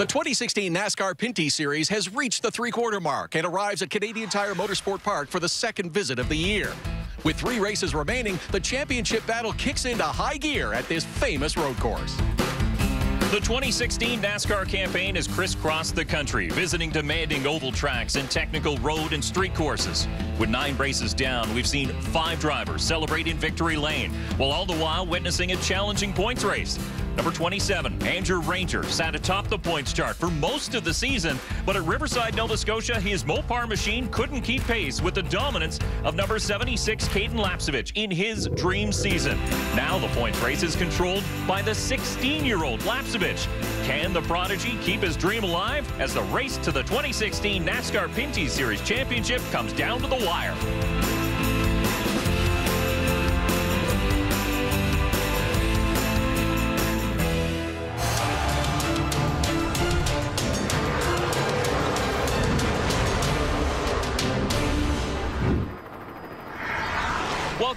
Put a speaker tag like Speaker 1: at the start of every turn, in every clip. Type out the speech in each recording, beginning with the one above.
Speaker 1: The 2016 NASCAR Pinty's Series has reached the three-quarter mark and arrives at Canadian Tire Motorsport Park for the second visit of the year. With three races remaining, the championship battle kicks into high gear at this famous road course.
Speaker 2: The 2016 NASCAR campaign has crisscrossed the country, visiting demanding oval tracks and technical road and street courses. With nine races down, we've seen five drivers celebrate in victory lane, while all the while witnessing a challenging points race. Number 27, Andrew Ranger, sat atop the points chart for most of the season, but at Riverside, Nova Scotia, his Mopar machine couldn't keep pace with the dominance of number 76, Cayden Lapcevich, in his dream season. Now the points race is controlled by the 16-year-old Lapcevich. Can the prodigy keep his dream alive as the race to the 2016 NASCAR Pinty's Series Championship comes down to the wire? wire.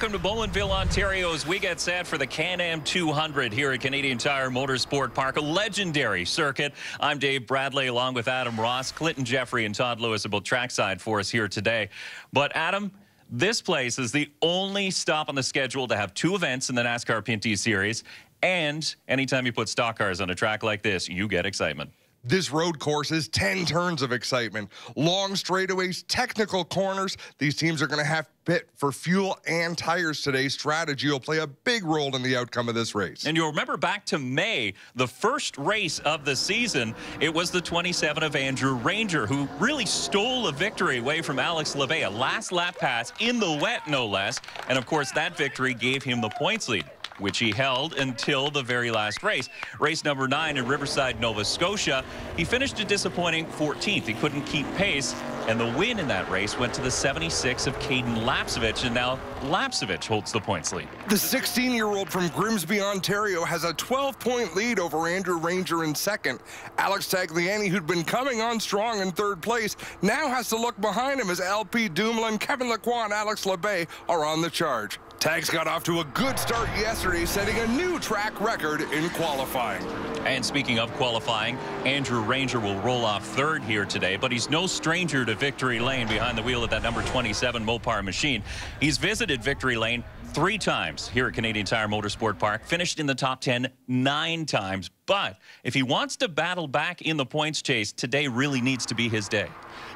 Speaker 2: Welcome to Bowmanville, Ontario, as we get set for the Can-Am 200 here at Canadian Tire Motorsport Park, a legendary circuit. I'm Dave Bradley, along with Adam Ross, Clinton Jeffrey, and Todd Lewis both trackside for us here today. But Adam, this place is the only stop on the schedule to have two events in the NASCAR Pinty's Series. And anytime you put stock cars on a track like this, you get excitement.
Speaker 3: This road course is 10 turns of excitement. Long straightaways, technical corners. These teams are going to have pit for fuel and tires today. Strategy will play a big role in the outcome of this race.
Speaker 2: And you'll remember back to May, the first race of the season, it was the 27 of Andrew Ranger, who really stole a victory away from Alex Labbé. A last lap pass in the wet, no less. And of course, that victory gave him the points lead which he held until the very last race. Race number nine in Riverside, Nova Scotia. He finished a disappointing 14th. He couldn't keep pace, and the win in that race went to the 76 of Cayden Lapcevich, and now Lapcevich holds the points lead.
Speaker 3: The 16-year-old from Grimsby, Ontario, has a 12-point lead over Andrew Ranger in second. Alex Tagliani, who'd been coming on strong in third place, now has to look behind him as LP Dumoulin, Kevin and Alex Labbé are on the charge. Tags got off to a good start yesterday, setting a new track record in qualifying.
Speaker 2: And speaking of qualifying, Andrew Ranger will roll off third here today, but he's no stranger to victory lane behind the wheel of that number 27 Mopar machine. He's visited victory lane three times here at Canadian Tire Motorsport Park, finished in the top 10 nine times. But if he wants to battle back in the points chase, today really needs to be his day.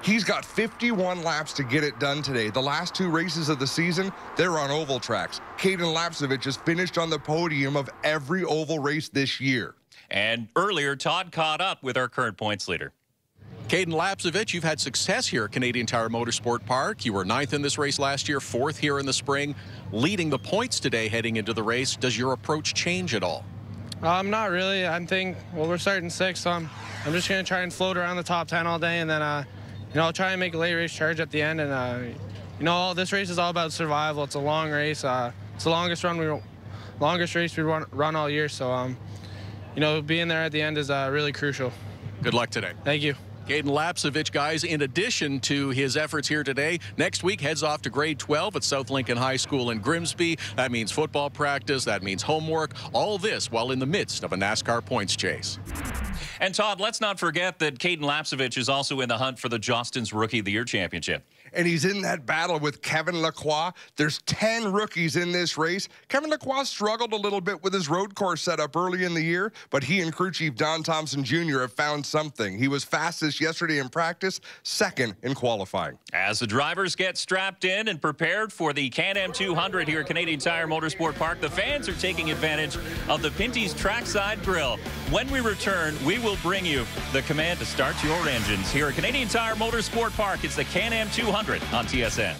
Speaker 3: He's got 51 laps to get it done today. The last two races of the season, they're on oval tracks. Cayden Lapcevich has finished on the podium of every oval race this year.
Speaker 2: And earlier, Todd caught up with our current points leader.
Speaker 1: Cayden Lapcevich, you've had success here at Canadian Tire Motorsport Park. You were ninth in this race last year, fourth here in the spring, leading the points today heading into the race. Does your approach change at all?
Speaker 4: Um, not really. I'm thinking, well, we're starting sixth, so I'm, I'm just going to try and float around the top 10 all day, and then, uh, you know, I'll try and make a late race charge at the end. And, uh, you know, this race is all about survival. It's a long race. Uh, it's the longest run we, longest race we run, run all year. So, um, you know, being there at the end is uh, really crucial.
Speaker 1: Good luck today.
Speaker 4: Thank you.
Speaker 1: Cayden Lapcevich, guys, in addition to his efforts here today, next week heads off to grade 12 at South Lincoln High School in Grimsby. That means football practice, that means homework, all this while in the midst of a NASCAR points chase.
Speaker 2: And Todd, let's not forget that Cayden Lapcevich is also in the hunt for the Jostens Rookie of the Year Championship
Speaker 3: and he's in that battle with Kevin Lacroix. There's 10 rookies in this race. Kevin Lacroix struggled a little bit with his road course setup early in the year, but he and crew chief Don Thompson Jr. have found something. He was fastest yesterday in practice, second in qualifying.
Speaker 2: As the drivers get strapped in and prepared for the Can-Am 200 here at Canadian Tire Motorsport Park, the fans are taking advantage of the Pinty's Trackside Grill. When we return, we will bring you the command to start your engines here at Canadian Tire Motorsport Park. It's the Can-Am 200 on TSN.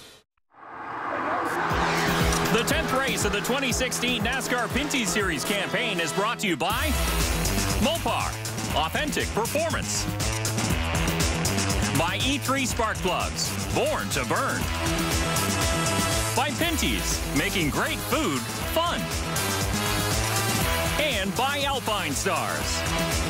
Speaker 2: The 10th race of the 2016 NASCAR Pinty's Series campaign is brought to you by Mopar, authentic performance. By E3 Spark Plugs, born to burn. By Pinty's, making great food fun. And by Alpinestars.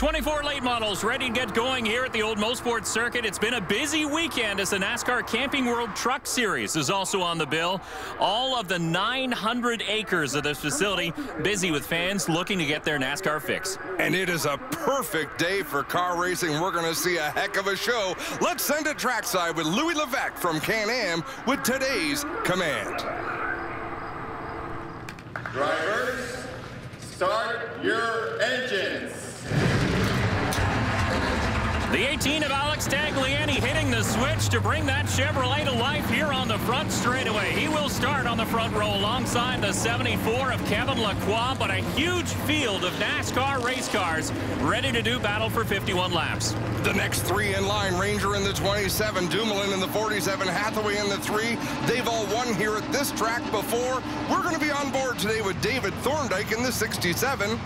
Speaker 2: 24 late models ready to get going here at the Old Mosport Circuit. It's been a busy weekend as the NASCAR Camping World Truck Series is also on the bill. All of the 900 acres of this facility busy with fans looking to get their NASCAR fix.
Speaker 3: And it is a perfect day for car racing. We're going to see a heck of a show. Let's send it trackside with Louis Levesque from Can-Am with today's command.
Speaker 5: Drivers, start your engines.
Speaker 2: The 18 of Alex Tagliani hitting the switch to bring that Chevrolet to life here on the front straightaway. He will start on the front row alongside the 74 of Kevin Lacroix, but a huge field of NASCAR race cars ready to do battle for 51 laps.
Speaker 3: The next three in line, Ranger in the 27, Dumoulin in the 47, Hathaway in the 3. They've all won here at this track before. We're going to be on board today with David Thorndyke in the 67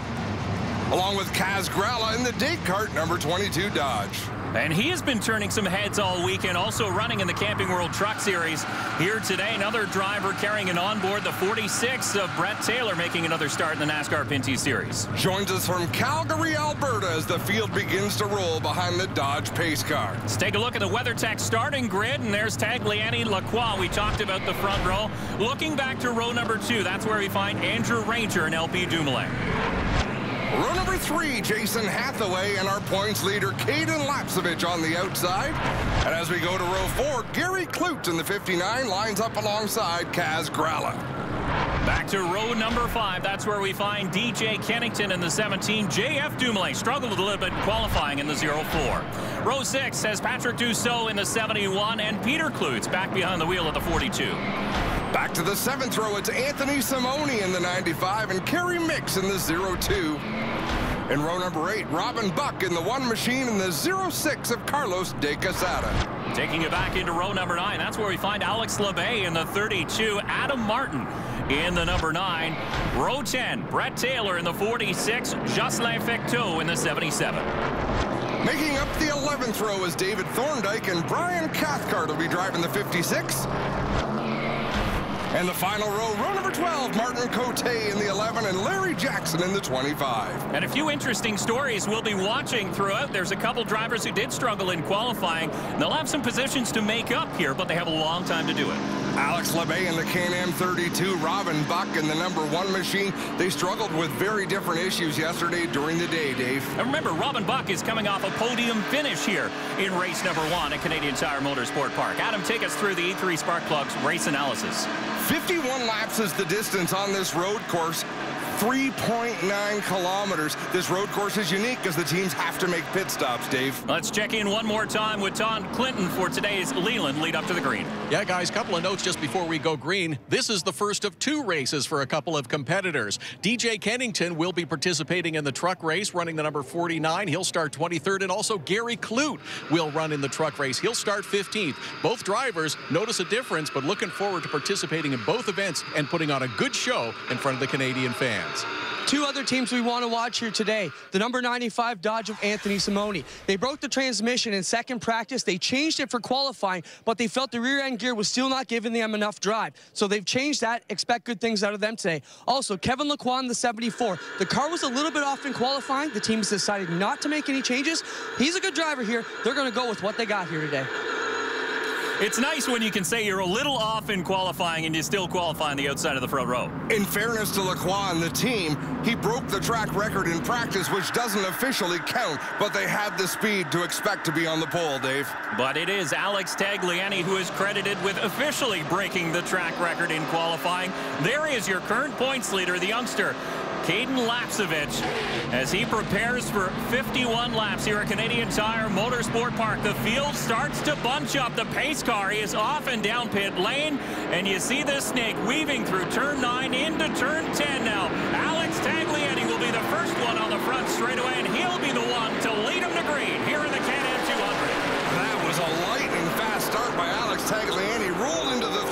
Speaker 3: along with Kaz Grala in the Descartes number 22 Dodge.
Speaker 2: And he has been turning some heads all weekend, also running in the Camping World Truck Series. Here today, another driver carrying an onboard, the 46 of Brett Taylor, making another start in the NASCAR Pinty's Series.
Speaker 3: Joins us from Calgary, Alberta, as the field begins to roll behind the Dodge pace car.
Speaker 2: Let's take a look at the WeatherTech starting grid, and there's Tagliani Lacroix. We talked about the front row. Looking back to row number two, that's where we find Andrew Ranger and LP Dumoulin.
Speaker 3: Row number three, Jason Hathaway and our points leader, Cayden Lapcevich on the outside. And as we go to row four, Gary Klutt in the 59 lines up alongside Kaz Grala.
Speaker 2: Back to row number five. That's where we find DJ Kennington in the 17. JF Dumoulin struggled a little bit qualifying in the 0-4. Row six has Patrick Dussault in the 71 and Peter Klutt back behind the wheel of the 42.
Speaker 3: Back to the seventh row, it's Anthony Simone in the 95 and Kerry Micks in the 02. In row number eight, Robin Buck in the one machine in the 06 of Carlos de Quesada.
Speaker 2: Taking it back into row number nine, that's where we find Alex Labbe in the 32, Adam Martin in the number nine, row 10, Brett Taylor in the 46, Jocelyn Fecteau in the 77.
Speaker 3: Making up the 11th row is David Thorndyke and Brian Cathcart will be driving the 56. And the final row, row number 12, Martin Cote in the 11 and Larry Jackson in the 25.
Speaker 2: And a few interesting stories we'll be watching throughout. There's a couple drivers who did struggle in qualifying. They'll have some positions to make up here, but they have a long time to do it.
Speaker 3: Alex Labbe in the Can-Am 32, Robin Buck in the number one machine. They struggled with very different issues yesterday during the day, Dave.
Speaker 2: And remember, Robin Buck is coming off a podium finish here in race number one at Canadian Tire Motorsport Park. Adam, take us through the E3 Spark Plugs race analysis.
Speaker 3: 51 laps is the distance on this road course. 3.9 kilometers. This road course is unique because the teams have to make pit stops, Dave.
Speaker 2: Let's check in one more time with Tom Clinton for today's Leland lead up to the green.
Speaker 1: Yeah, guys, couple of notes just before we go green. This is the first of two races for a couple of competitors. DJ Kennington will be participating in the truck race, running the number 49. He'll start 23rd, and also Gary Klutt will run in the truck race. He'll start 15th. Both drivers notice a difference, but looking forward to participating in both events and putting on a good show in front of the Canadian fans.
Speaker 6: Two other teams we want to watch here today. The number 95 Dodge of Anthony Simone. They broke the transmission in second practice. They changed it for qualifying, but they felt the rear end gear was still not giving them enough drive. So they've changed that. Expect good things out of them today. Also, Kevin in the 74. The car was a little bit off in qualifying. The team has decided not to make any changes. He's a good driver here. They're going to go with what they got here today.
Speaker 2: It's nice when you can say you're a little off in qualifying and you still qualify on the outside of the front row.
Speaker 3: In fairness to Lacroix and the team, he broke the track record in practice, which doesn't officially count, but they had the speed to expect to be on the pole, Dave.
Speaker 2: But it is Alex Tagliani who is credited with officially breaking the track record in qualifying. There is your current points leader, the youngster, Cayden Lapcevich as he prepares for 51 laps here at Canadian Tire Motorsport Park. The field starts to bunch up. The pace car is off and down pit lane, and you see this snake weaving through turn 9 into turn 10 now. Alex Tagliani will be the first one on the front straightaway, and he'll be the one to lead him to green here in the Can-Am 200.
Speaker 3: That was a lightning fast start by Alex Tagliani. Rolled into the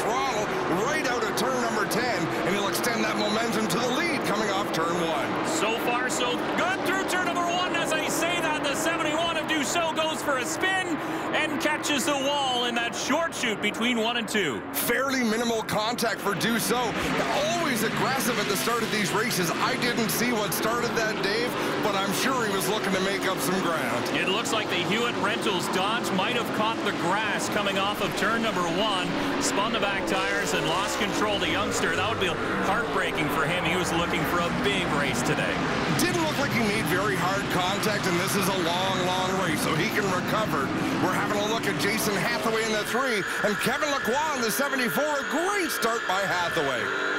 Speaker 2: goes for a spin. and catches the wall in that short shoot between one and two.
Speaker 3: Fairly minimal contact for Dussault. Always aggressive at the start of these races. I didn't see what started that, Dave, but I'm sure he was looking to make up some ground.
Speaker 2: It looks like the Hewitt Rentals Dodge might have caught the grass coming off of turn number one, spun the back tires and lost control. The youngster, that would be heartbreaking for him. He was looking for a big race today.
Speaker 3: Didn't look like he made very hard contact, and this is a long, long race, so he can recover. We're having a look at Jason Hathaway in the three, and Kevin in the 74. A great start by Hathaway.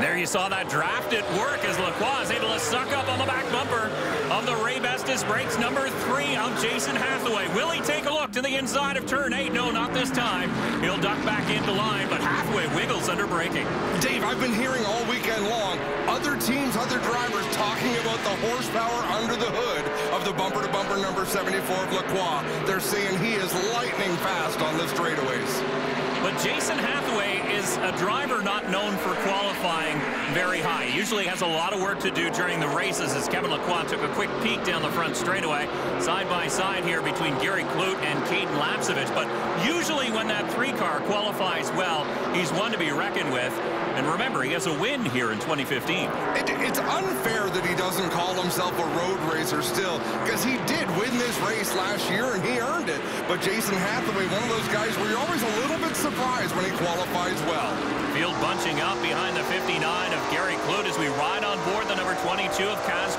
Speaker 2: There you saw that draft at work as Lacroix is able to suck up on the back bumper of the Raybestos brakes number three of Jason Hathaway. Will he take a look to the inside of turn eight? No, not this time. He'll duck back into line, but Hathaway wiggles under braking.
Speaker 3: Dave, I've been hearing all weekend long other teams, other drivers talking about the horsepower under the hood of the bumper-to-bumper -bumper number 74 of Lacroix. They're saying he is lightning fast on the straightaways.
Speaker 2: But Jason Hathaway is a driver not known for qualifying very high. He usually has a lot of work to do during the races as Kevin Lacroix took a quick peek down the front straightaway. Side by side here between Gary Klutt and Cayden Lapcevich. But usually when that three car qualifies well, he's one to be reckoned with. And remember, he has a win here in 2015.
Speaker 3: It, it's unfair that he doesn't call himself a road racer still, because he did win this race last year and he earned it. But Jason Hathaway, one of those guys where you're always a little bit surprised when he qualifies well.
Speaker 2: Bunching up behind the 59 of Gary Klutt as we ride on board the number 22 of Kaz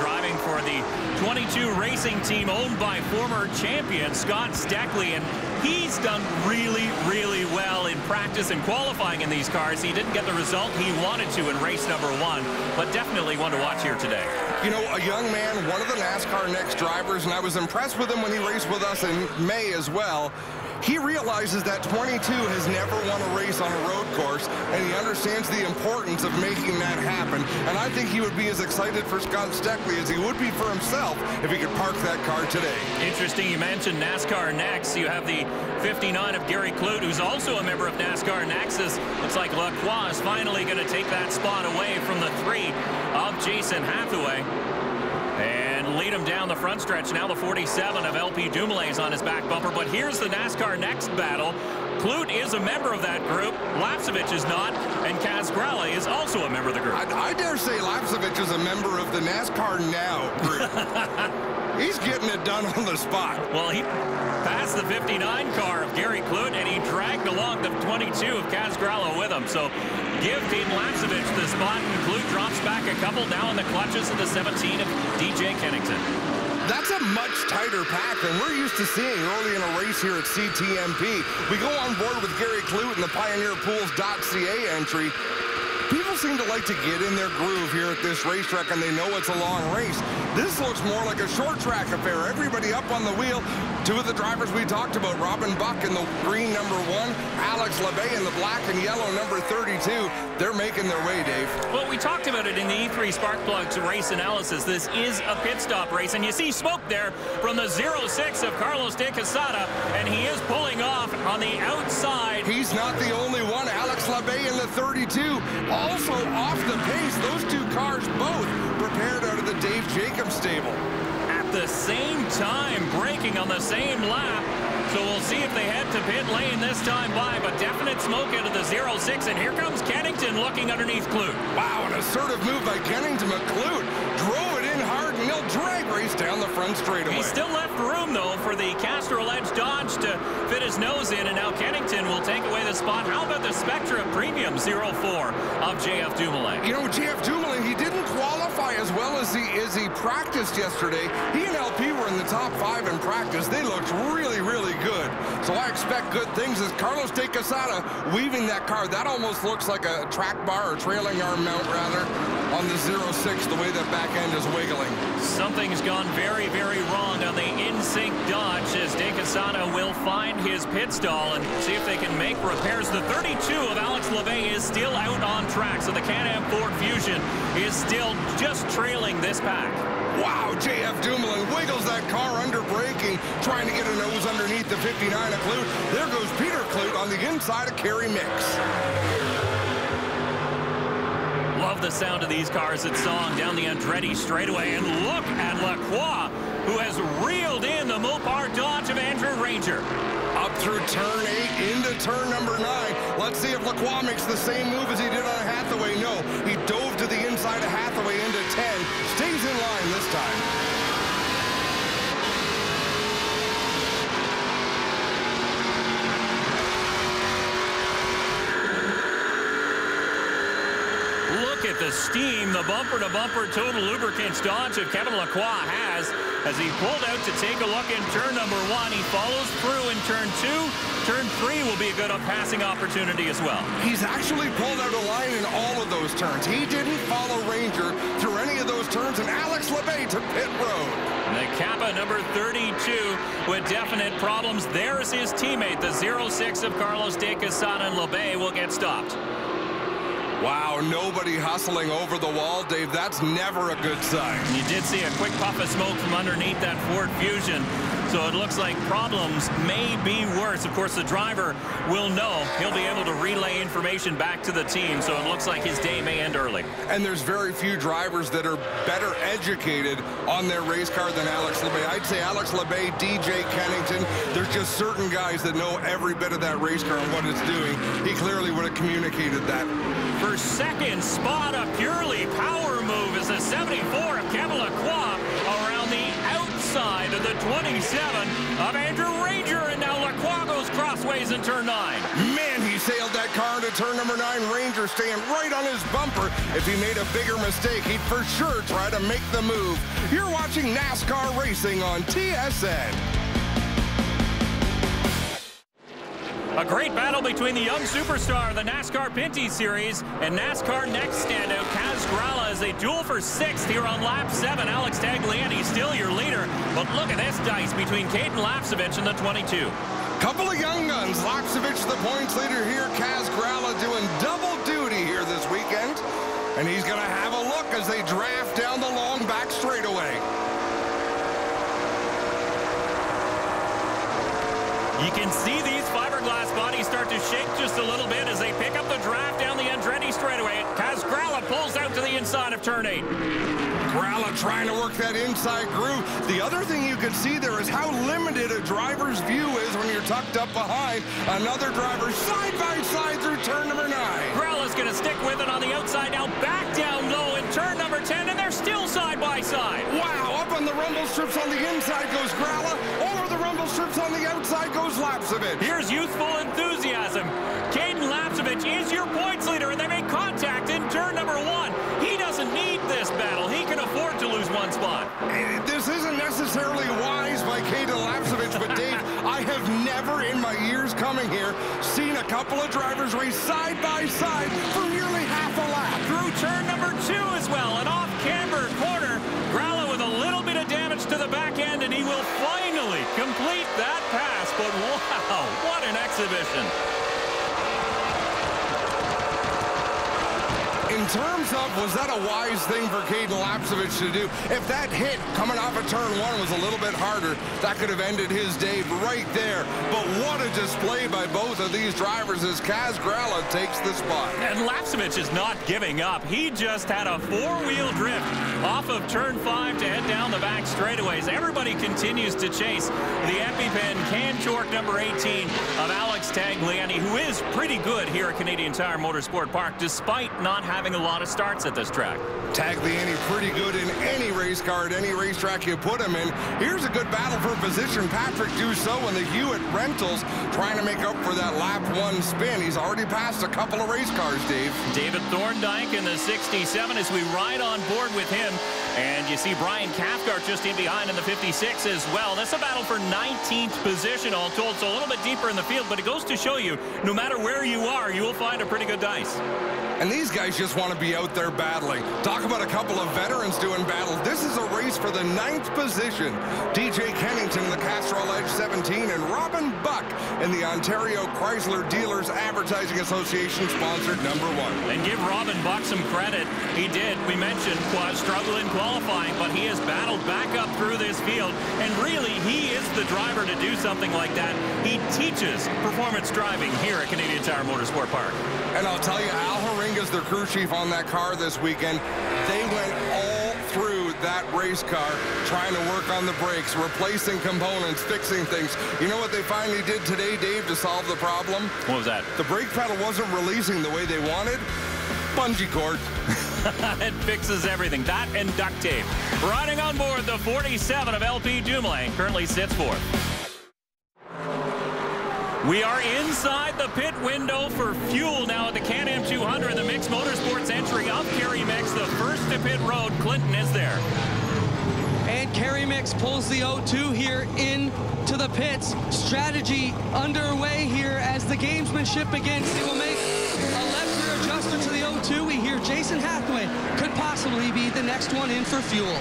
Speaker 2: driving for the 22 racing team owned by former champion Scott Steckley and he's done really really well in practice and qualifying in these cars. He didn't get the result he wanted to in race number one but definitely one to watch here today
Speaker 3: you know a young man one of the NASCAR next drivers and I was impressed with him when he raced with us in May as well he realizes that 22 has never won a race on a road course, and he understands the importance of making that happen. And I think he would be as excited for Scott Steckley as he would be for himself if he could park that car today.
Speaker 2: Interesting you mentioned NASCAR Next. You have the 59 of Gary Klutt, who's also a member of NASCAR Nexus. Looks like Lacroix is finally going to take that spot away from the three of Jason Hathaway lead him down the front stretch. Now the 47 of LP Dumoulin on his back bumper. But here's the NASCAR next battle. Klutt is a member of that group. Lapcevich is not. And Kaz is also a member of the group.
Speaker 3: I, I dare say Lapcevich is a member of the NASCAR Now group. He's getting it done on the spot.
Speaker 2: Well, he passed the 59 car of Gary Klutt, and he dragged along the 22 of Kaz with him. So give Team Lapcevich the spot, and Klutt drops back a couple now in the clutches of the 17 of DJ Kennington.
Speaker 3: That's a much tighter pack than we're used to seeing early in a race here at CTMP. We go on board with Gary Klutt in the PioneerPools.ca entry. People seem to like to get in their groove here at this racetrack, and they know it's a long race. This looks more like a short track affair. Everybody up on the wheel. Two of the drivers we talked about, Robin Buck in the green number one, Alex Labbé in the black and yellow number 32. They're making their way, Dave.
Speaker 2: Well, we talked about it in the E3 Spark Plugs race analysis. This is a pit stop race, and you see smoke there from the 06 of Carlos de Quesada, and he is pulling off on the outside.
Speaker 3: He's not the only one. Alex in the 32 also off the pace. Those two cars both prepared out of the Dave Jacobs stable.
Speaker 2: At the same time, braking on the same lap. So we'll see if they head to pit lane this time by, but definite smoke out of the 06, and here comes Kennington looking underneath Klutt.
Speaker 3: Wow, an assertive move by Kennington. McClute drove drag race down the front straightaway.
Speaker 2: He still left room, though, for the Castrol Edge Dodge to fit his nose in, and now Kennington will take away the spot. How about the Spectra Premium 04 of JF Dumoulin?
Speaker 3: You know, JF Dumoulin, he didn't qualify as well as he, as he practiced yesterday. He and LP were in the top five in practice. They looked really, really good. So I expect good things as Carlos de Quesada weaving that car. That almost looks like a track bar or trailing arm mount, rather, on the 06, the way that back end is wiggling.
Speaker 2: Something's gone very, very wrong on the in-sync Dodge as De will find his pit stall and see if they can make repairs. The 32 of Alex Labbé is still out on track, so the Can-Am Ford Fusion is still just trailing this pack.
Speaker 3: Wow, JF Dumoulin wiggles that car under braking, trying to get a nose underneath the 59 of Klutt. There goes Peter Klutt on the inside of Kerry Micks.
Speaker 2: Love the sound of these cars at Song down the Andretti straightaway. And look at Lacroix, who has reeled in the Mopar Dodge of Andrew Ranger.
Speaker 3: Up through turn eight into turn number nine. Let's see if Lacroix makes the same move as he did on Hathaway. No, he dove to the inside of Hathaway into 10. Stays in line this time.
Speaker 2: At the steam the bumper-to-bumper to total lubricants Dodge of Kevin Lacroix has as he pulled out to take a look in turn number one. He follows through in turn two. Turn three will be a good passing opportunity as well.
Speaker 3: He's actually pulled out a line in all of those turns. He didn't follow Ranger through any of those turns, and Alex Labbe to pit road.
Speaker 2: And The Kappa number 32 with definite problems. There's his teammate, the 06 of Carlos de Quesada, and Labbe will get stopped.
Speaker 3: Wow, nobody hustling over the wall, Dave. That's never a good sign.
Speaker 2: You did see a quick puff of smoke from underneath that Ford Fusion. So it looks like problems may be worse. Of course, the driver will know. He'll be able to relay information back to the team. So it looks like his day may end early.
Speaker 3: And there's very few drivers that are better educated on their race car than Alex Labbe. I'd say Alex Labbe, DJ Kennington, there's just certain guys that know every bit of that race car and what it's doing. He clearly would have communicated that.
Speaker 2: For second spot, a purely power move is the 74 of Kevin Lacroix around the outside of the 27 of Andrew Ranger, and now Lacroix goes crossways in turn 9.
Speaker 3: Man, he sailed that car into turn number 9. Ranger staying right on his bumper. If he made a bigger mistake, he'd for sure try to make the move. You're watching NASCAR Racing on TSN.
Speaker 2: A great battle between the young superstar of the NASCAR Pinty's Series and NASCAR next standout Kaz Grala as they duel for sixth here on lap seven. Alex Tagliani still your leader, but look at this dice between Cayden Lapcevich and the 22.
Speaker 3: Couple of young guns. Lapcevich the points leader here. Kaz Grala doing double duty here this weekend. And he's going to have a look as they draft down the long back straightaway.
Speaker 2: You can see these bodies start to shake just a little bit as they pick up the draft down the Andretti straightaway. Kaz Grala pulls out to the inside of turn eight.
Speaker 3: Grala trying to work that inside groove. The other thing you can see there is how limited a driver's view is when you're tucked up behind another driver side by side through turn number nine.
Speaker 2: Grala's going to stick with it on the outside now back down low in turn number 10 and they're still side by side.
Speaker 3: Wow, up on the rumble strips on the inside goes Grala. Over the rumble strips on the outside goes Lapcevich.
Speaker 2: Here's youthful enthusiasm. Cayden Lapcevich is your points leader, and they make contact in turn number one. He doesn't need this battle. He can afford to lose one spot.
Speaker 3: This isn't necessarily wise but Dave, I have never in my years coming here seen a couple of drivers race side by side for nearly half a lap.
Speaker 2: Through turn number two as well, and off camber corner. Grala with a little bit of damage to the back end, and he will finally complete that pass. But wow, what an exhibition.
Speaker 3: In terms of was that a wise thing for Cayden Lapcevich to do? If that hit coming off of turn one was a little bit harder, that could have ended his day right there. But what a display by both of these drivers as Kaz Grala takes the spot.
Speaker 2: And Lapcevich is not giving up. He just had a four-wheel drift off of turn five to head down the back straightaways. Everybody continues to chase the EpiPen can torque number 18 of Alex Tagliani, who is pretty good here at Canadian Tire Motorsport Park, despite not having a lot of starts at this track.
Speaker 3: Tag the Tagliani pretty good in any race car at any racetrack you put him in. Here's a good battle for position. Patrick Dussault and the Hewitt Rentals trying to make up for that lap one spin. He's already passed a couple of race cars, Dave.
Speaker 2: David Thorndyke in the 67 as we ride on board with him. And you see Brian Cathcart just in behind in the 56 as well. That's a battle for 19th position all told, so a little bit deeper in the field, but it goes to show you, no matter where you are, you will find a pretty good dice.
Speaker 3: And these guys just want to be out there battling. Talk about a couple of veterans doing battle. This is a race for the ninth position. DJ Kennington, the Castrol Edge 17, and Robin Buck in the Ontario Chrysler Dealers Advertising Association sponsored number one.
Speaker 2: And give Robin Buck some credit. He did, we mentioned, struggle in qualifying, but he has battled back up through this field. And really, he is the driver to do something like that. He teaches performance driving here at Canadian Tire Motorsport Park.
Speaker 3: And I'll tell you, Al Haringa's their crew chief on that car this weekend. They went all through that race car trying to work on the brakes, replacing components, fixing things. You know what they finally did today, Dave, to solve the problem?
Speaker 2: What was that?
Speaker 3: The brake pedal wasn't releasing the way they wanted. Bungee cord.
Speaker 2: it fixes everything. That and duct tape. Riding on board the 47 of LP Dumoulin currently sits fourth. We are inside the pit window for fuel now at the Can-Am 200, the mixed motorsports entry of Kerry Micks. The first to pit road, Clinton is there.
Speaker 6: And Kerry Micks pulls the O2 here into the pits. Strategy underway here as the gamesmanship begins. They will make Jason Hathaway could possibly be the next one in for fuel.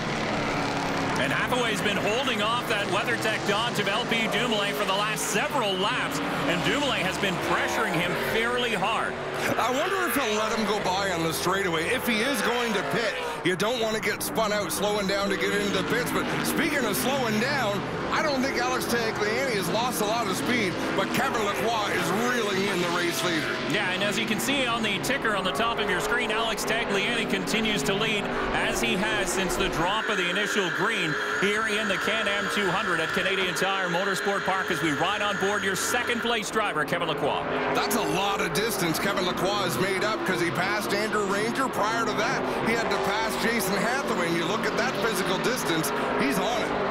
Speaker 2: And Hathaway's been holding off that WeatherTech Dodge of LP Dumoulin for the last several laps, and Dumoulin has been pressuring him fairly hard.
Speaker 3: I wonder if he'll let him go by on the straightaway. If he is going to pit, you don't want to get spun out slowing down to get into the pits. But speaking of slowing down, I don't think Alex Tagliani has lost a lot of speed, but Kevin Lacroix is reeling in the race leader.
Speaker 2: Yeah, and as you can see on the ticker on the top of your screen, Alex Tagliani continues to lead as he has since the drop of the initial green here in the Can-Am 200 at Canadian Tire Motorsport Park as we ride on board your second place driver, Kevin Lacroix.
Speaker 3: That's a lot of distance Kevin Lacroix has made up because he passed Andrew Ranger. Prior to that, he had to pass Jason Hathaway. And you look at that physical distance, he's on it.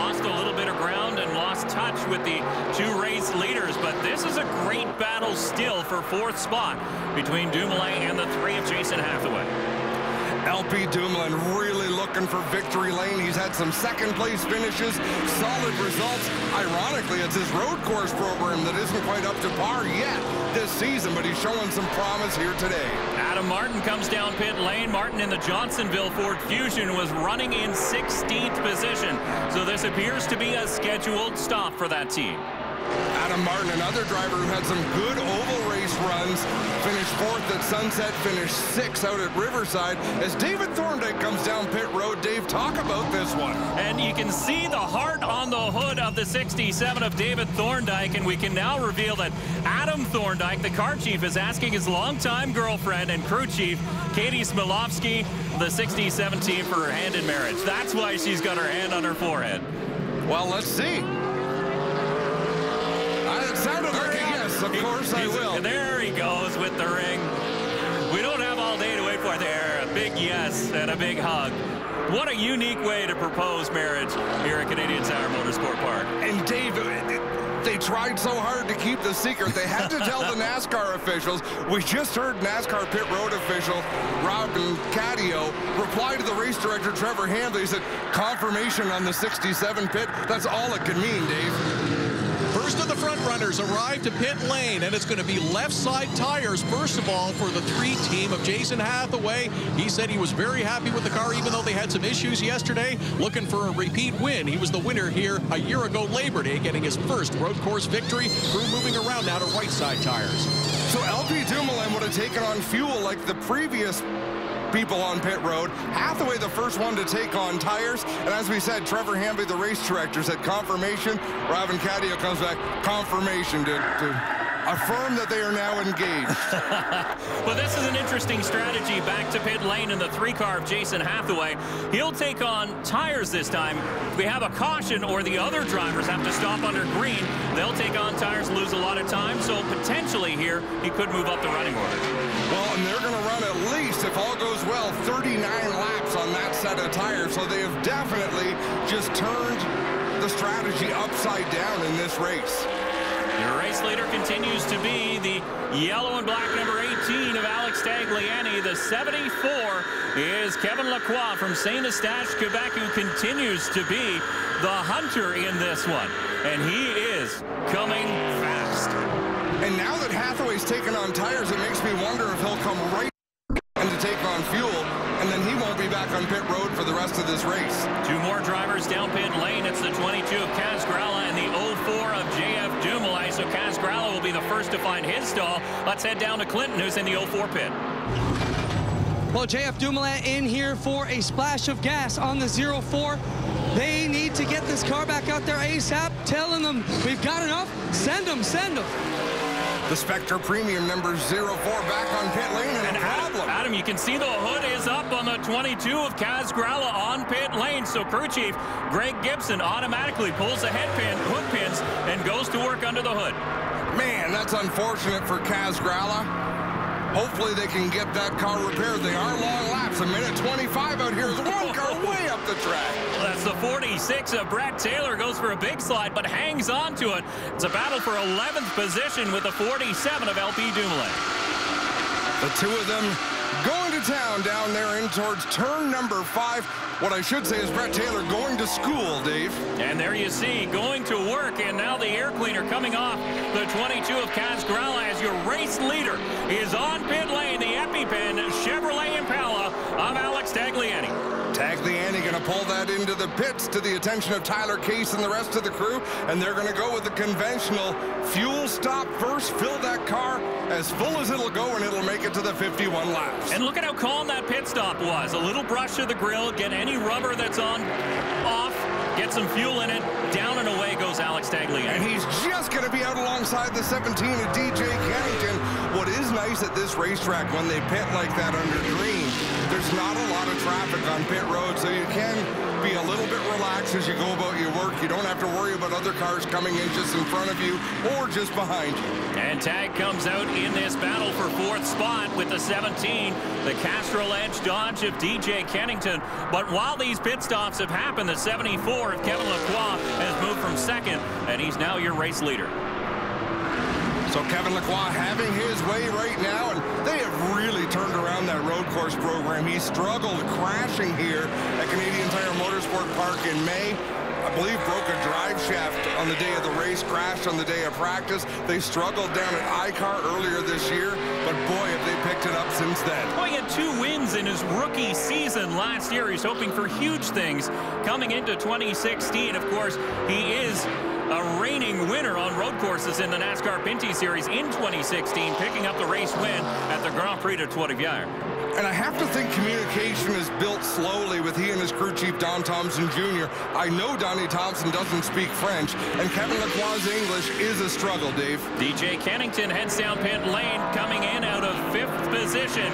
Speaker 2: Lost a little bit of ground and lost touch with the two race leaders, but this is a great battle still for fourth spot between Dumoulin and the three of Jason Hathaway.
Speaker 3: LP Dumoulin really looking for victory lane. He's had some second place finishes, solid results. Ironically, it's his road course program that isn't quite up to par yet this season, but he's showing some promise here today.
Speaker 2: Adam Martin comes down pit lane. Martin in the Johnsonville Ford Fusion was running in 16th position. So this appears to be a scheduled stop for that team.
Speaker 3: Adam Martin, another driver who had some good oval race runs, finished fourth at Sunset, finished sixth out at Riverside. As David Thorndike comes down pit road, Dave, talk about this one.
Speaker 2: And you can see the heart on the hood of the 67 of David Thorndike, and we can now reveal that Adam Thorndike, the car chief, is asking his longtime girlfriend and crew chief, Katie Smilovsky, the 67 team for her hand in marriage. That's why she's got her hand on her forehead.
Speaker 3: Well, let's see. It sounded like yes. Of course I will.
Speaker 2: There he goes with the ring. We don't have all day to wait for there. A big yes and a big hug. What a unique way to propose marriage here at Canadian Tire Motorsport Park.
Speaker 3: And Dave, uh, uh, they tried so hard to keep the secret. They had to tell the NASCAR officials. We just heard NASCAR pit road official Robin Cadio reply to the race director Trevor Handley. He said, confirmation on the 67 pit. That's all it could mean, Dave.
Speaker 1: First of the front runners arrive to pit lane, and it's going to be left side tires, first of all, for the three team of Jason Hathaway. He said he was very happy with the car, even though they had some issues yesterday, looking for a repeat win. He was the winner here a year ago, Labor Day, getting his first road course victory. Crew moving around now to right side tires.
Speaker 3: So LP Dumoulin would have taken on fuel like the previous people on pit road. Hathaway the first one to take on tires. And as we said, Trevor Hamby, the race director, said confirmation. Robin Caddio comes back, confirmation to, to affirm that they are now engaged.
Speaker 2: well, this is an interesting strategy back to pit lane in the three car of Jason Hathaway. He'll take on tires this time. If we have a caution or the other drivers have to stop under green, they'll take on tires, lose a lot of time. So potentially here, he could move up the running order.
Speaker 3: Well, and they're going to run at least, if all goes well, 39 laps on that set of tires. So they have definitely just turned the strategy upside down in this race.
Speaker 2: Your race leader continues to be the yellow and black number 18 of Alex Tagliani. The 74 is Kevin Lacroix from St. Eustache, Quebec, who continues to be the hunter in this one. And he is coming fast.
Speaker 3: And now that Hathaway's taken on tires, it makes me wonder if he'll come right and to take on fuel, and then he won't be back on pit road for the rest of this race.
Speaker 2: Two more drivers down pit lane. It's the 22 of Kaz Grala So Kaz Grala will be the first to find his stall. Let's head down to Clinton, who's in the 04 pit.
Speaker 6: Well, JF Dumoulin in here for a splash of gas on the 04. They need to get this car back out there ASAP, telling them we've got enough, send them, send them.
Speaker 3: The Spectra Premium number 04 back on pit lane and,
Speaker 2: And
Speaker 3: a
Speaker 2: Adam,
Speaker 3: problem.
Speaker 2: Adam, you can see the hood is up on the 22 of Kaz Grala on pit lane. So crew chief Greg Gibson automatically pulls the head pin, hood pins, and goes to work under the hood.
Speaker 3: Man, that's unfortunate for Kaz Grala. Hopefully they can get that car repaired. They are long laps. A minute 25 out here. There's one car way up the track.
Speaker 2: That's the 46 of Brad Taylor goes for a big slide, but hangs on to it. It's a battle for 11th position with the 47 of LP Dumoulin.
Speaker 3: The two of them town down there in towards turn number five. What I should say is Brett Taylor going to school, Dave.
Speaker 2: And there you see, going to work, and now the air cleaner coming off the 22 of Kaz Grala as your race leader is on pit lane, the EpiPen Chevrolet Impala of Alex Tagliani.
Speaker 3: Tagliani going to pull that into the pits to the attention of Tyler Case and the rest of the crew, and they're going to go with the conventional fuel stop first, fill that car as full as it'll go, and it'll make it to the 51 laps.
Speaker 2: And look at how calm that pit stop was. A little brush of the grill, get any rubber that's on off, get some fuel in it, down and away goes Alex Tagliani.
Speaker 3: And he's just going to be out alongside the 17 of DJ Kennington. What is nice at this racetrack when they pit like that under green, there's not a lot of traffic on pit road, so you can be a little bit relaxed as you go about your work. You don't have to worry about other cars coming in just in front of you or just behind you.
Speaker 2: And Tag comes out in this battle for fourth spot with the 17, the Castrol Edge Dodge of DJ Kennington. But while these pit stops have happened, the 74 of Kevin Lacroix has moved from second, and he's now your race leader.
Speaker 3: So Kevin Lacroix having his way right now, and they have really turned around that road course program. He struggled crashing here at Canadian Tire Motorsport Park in May. I believe broke a drive shaft on the day of the race, crashed on the day of practice. They struggled down at ICAR earlier this year, but boy, have they picked it up since then.
Speaker 2: Well, he had two wins in his rookie season last year. He's hoping for huge things coming into 2016. Of course, he is a reigning winner on road courses in the NASCAR Pinty's Series in 2016, picking up the race win at the Grand Prix de Trois-Rivières.
Speaker 3: And I have to think communication is built slowly with he and his crew chief, Don Thompson Jr. I know Donnie Thompson doesn't speak French, and Kevin Lacroix's English is a struggle, Dave.
Speaker 2: DJ Kennington heads down pit lane, coming in out of fifth position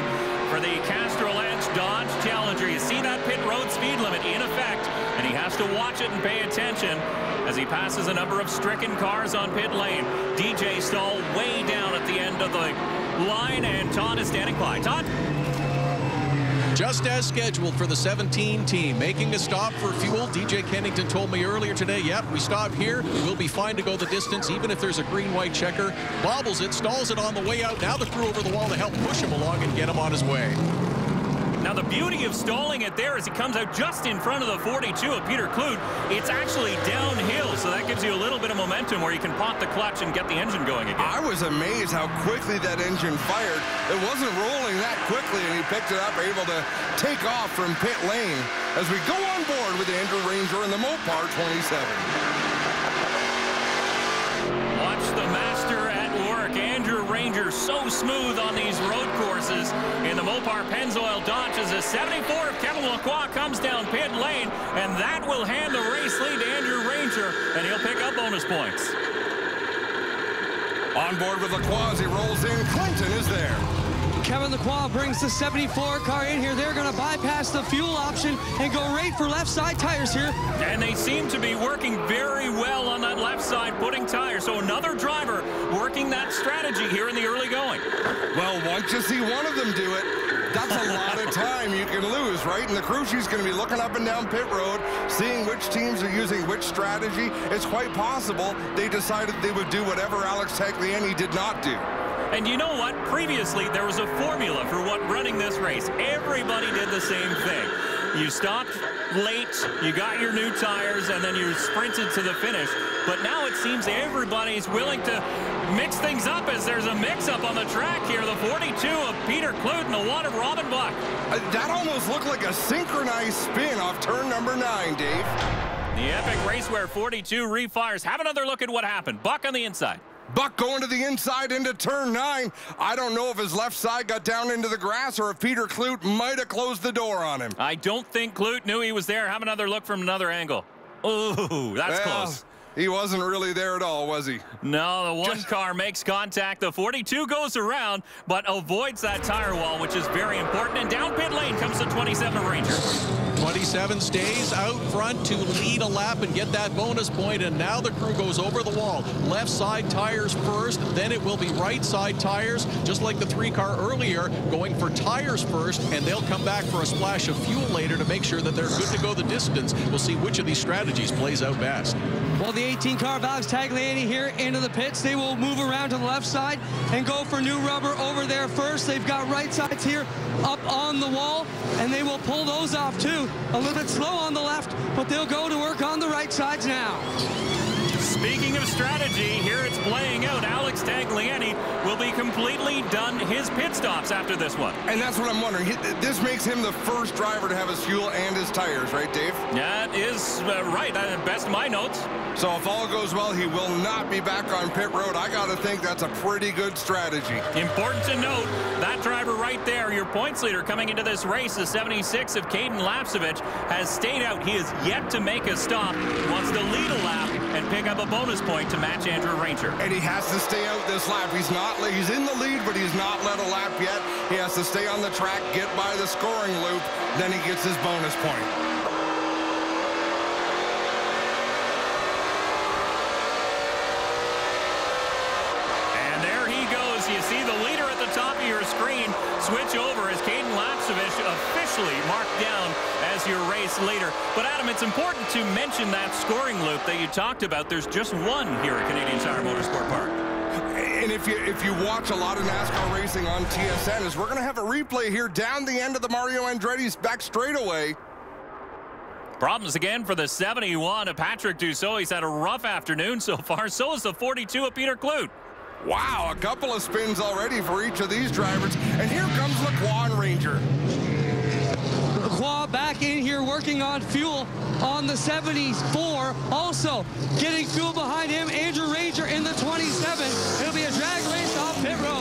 Speaker 2: for the Castrol Edge Dodge Challenger. You see that pit road speed limit in effect, and he has to watch it and pay attention as he passes a number of stricken cars on pit lane. DJ Stahl way down at the end of the line, and Todd is standing by. Todd?
Speaker 1: Just as scheduled for the 17 team, making a stop for fuel. DJ Kennington told me earlier today, yep, we stop here. We'll be fine to go the distance, even if there's a green-white checker. Bobbles it, stalls it on the way out. Now the crew over the wall to help push him along and get him on his way.
Speaker 2: Now, the beauty of stalling it there is he comes out just in front of the 42 of Peter Klutt. It's actually downhill, so that gives you a little bit of momentum where you can pop the clutch and get the engine going again.
Speaker 3: I was amazed how quickly that engine fired. It wasn't rolling that quickly, and he picked it up, able to take off from pit lane as we go on board with Andrew Ranger in the Mopar 27.
Speaker 2: So smooth on these road courses in the Mopar Pennzoil Dodge as a 74 of Kevin Lacroix comes down pit lane, and that will hand the race lead to Andrew Ranger, and he'll pick up bonus points.
Speaker 3: On board with Lacroix he rolls in, Clinton is there.
Speaker 6: Kevin Lacroix brings the 74 car in here. They're going to bypass the fuel option and go right for left side tires here.
Speaker 2: And they seem to be working very well on that left side, putting tires. So another driver working that strategy here in the early going.
Speaker 3: Well, once you see one of them do it, that's a lot of time you can lose, right? And the crew chief's going to be looking up and down pit road, seeing which teams are using which strategy. It's quite possible they decided they would do whatever Alex Tagliani did not do.
Speaker 2: And you know what? Previously, there was a formula for what running this race. Everybody did the same thing. You stopped late, you got your new tires, and then you sprinted to the finish. But now it seems everybody's willing to mix things up as there's a mix-up on the track here. The 42 of Peter Klutt and the one of Robin Buck.
Speaker 3: Uh, that almost looked like a synchronized spin off turn number nine, Dave.
Speaker 2: The Epic Raceware 42 refires. Have another look at what happened. Buck on the inside.
Speaker 3: Buck going to the inside into turn nine. I don't know if his left side got down into the grass or if Peter Klutt might have closed the door on him.
Speaker 2: I don't think Klutt knew he was there. Have another look from another angle. Ooh, that's
Speaker 3: Well,
Speaker 2: close.
Speaker 3: He wasn't really there at all, was he?
Speaker 2: No, the one
Speaker 3: Just-
Speaker 2: car makes contact. The 42 goes around, but avoids that tire wall, which is very important. And down pit lane comes the 27 Ranger.
Speaker 1: 27 stays out front to lead a lap and get that bonus point, and now the crew goes over the wall. Left side tires first, then it will be right side tires, just like the three car earlier, going for tires first, and they'll come back for a splash of fuel later to make sure that they're good to go the distance. We'll see which of these strategies plays out best.
Speaker 6: Well, the 18 car of Alex Tagliani here into the pits. They will move around to the left side and go for new rubber over there first. They've got right sides here up on the wall, and they will pull those off too. A little bit slow on the left, but they'll go to work on the right sides now.
Speaker 2: Speaking of strategy, here it's playing out. Alex Tagliani will be completely done his pit stops after this one.
Speaker 3: And that's what I'm wondering. This makes him the first driver to have his fuel and his tires, right, Dave?
Speaker 2: That is uh, right. Uh, best of my notes.
Speaker 3: So if all goes well, he will not be back on pit road. I got to think that's a pretty good strategy.
Speaker 2: Important to note, that driver right there, your points leader coming into this race, the 76 of Cayden Lapcevich, has stayed out. He is yet to make a stop. Wants to lead a lap and pick up a bonus point to match Andrew Ranger.
Speaker 3: And he has to stay out this lap. He's not. He's in the lead, but he's not led a lap yet. He has to stay on the track, get by the scoring loop, then he gets his bonus point.
Speaker 2: And there he goes. You see the leader at the top of your screen switch over as Cayden Lapcevich officially marked down as your race leader. But Adam, it's important to mention that scoring loop that you talked about. There's just one here at Canadian Tire Motorsport Park.
Speaker 3: And if you if you watch a lot of NASCAR racing on TSN, is we're going to have a replay here down the end of the Mario Andretti's back straightaway.
Speaker 2: Problems again for the 71 of Patrick Dussault. He's had a rough afternoon so far. So is the 42 of Peter Klutt.
Speaker 3: Wow, a couple of spins already for each of these drivers. And here Laquan
Speaker 6: Lacroix back in here working on fuel on the 74. Also getting fuel behind him, Andrew Ranger in the 27. It'll be a drag race off pit road.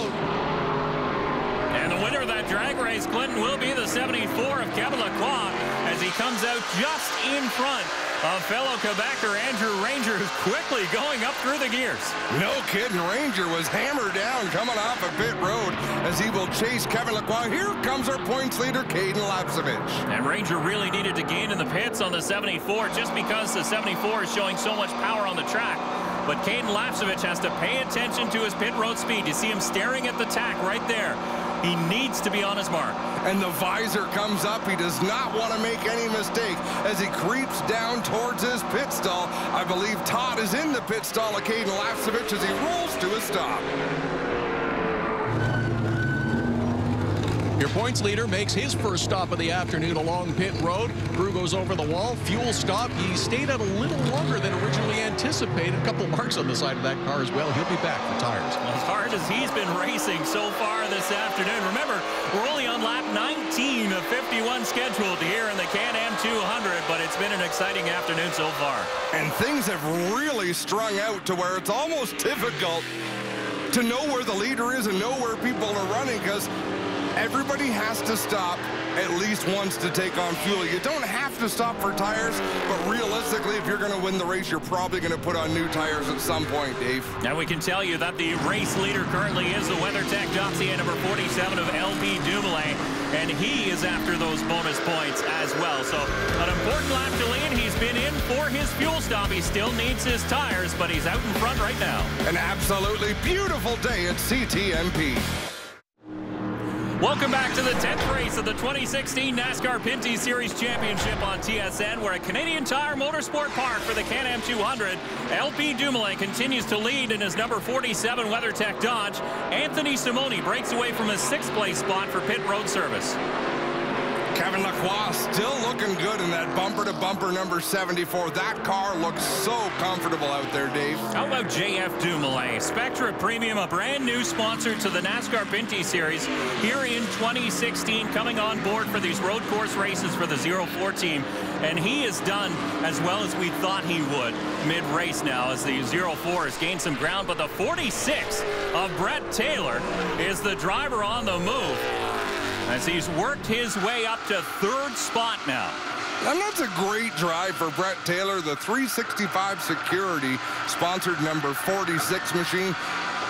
Speaker 2: Winner of that drag race, Clinton, will be the 74 of Kevin Lacroix as he comes out just in front of fellow Quebecer Andrew Ranger, who's quickly going up through the gears.
Speaker 3: No kidding, Ranger was hammered down coming off of pit road as he will chase Kevin Lacroix. Here comes our points leader, Cayden Lapcevich.
Speaker 2: And Ranger really needed to gain in the pits on the 74 just because the 74 is showing so much power on the track. But Cayden Lapcevich has to pay attention to his pit road speed. You see him staring at the tach right there. He needs to be on his mark.
Speaker 3: And the visor comes up. He does not want to make any mistake as he creeps down towards his pit stall. I believe Todd is in the pit stall of Cayden Lapcevich as he rolls to a stop.
Speaker 1: Your points leader makes his first stop of the afternoon along pit road. Crew goes over the wall. Fuel stop. He stayed out a little longer than originally anticipated. A couple marks on the side of that car as well. He'll be back for tires.
Speaker 2: As hard as he's been racing so far this afternoon. Remember, we're only on lap 19 of 51 scheduled here in the Can-Am 200, but it's been an exciting afternoon so far.
Speaker 3: And things have really strung out to where it's almost difficult to know where the leader is and know where people are running because everybody has to stop at least once to take on fuel. You don't have to stop for tires, but realistically, if you're going to win the race, you're probably going to put on new tires at some point, Dave.
Speaker 2: Now we can tell you that the race leader currently is the WeatherTech dossier number 47 of LP Dumoulin, and he is after those bonus points as well. So an important lap to lead. He's been in for his fuel stop. He still needs his tires, but he's out in front right now.
Speaker 3: An absolutely beautiful day at CTMP.
Speaker 2: Welcome back to the 10th race of the 2016 NASCAR Pinty Series Championship on TSN. We're at Canadian Tire Motorsport Park for the Can-Am 200. LP Dumoulin continues to lead in his number 47 WeatherTech Dodge. Anthony Simone breaks away from his sixth place spot for pit road service.
Speaker 3: Kevin Lacroix still looking good in that bumper-to-bumper number 74. That car looks so comfortable out there, Dave.
Speaker 2: How about JF Dumoulin? Spectra Premium, a brand new sponsor to the NASCAR Pinty Series here in 2016, coming on board for these road course races for the 04 team. And he has done as well as we thought he would mid-race now as the 04 has gained some ground. But the 46 of Brett Taylor is the driver on the move as he's worked his way up to third spot now.
Speaker 3: And that's a great drive for Brett Taylor, the 365 Security sponsored number 46 machine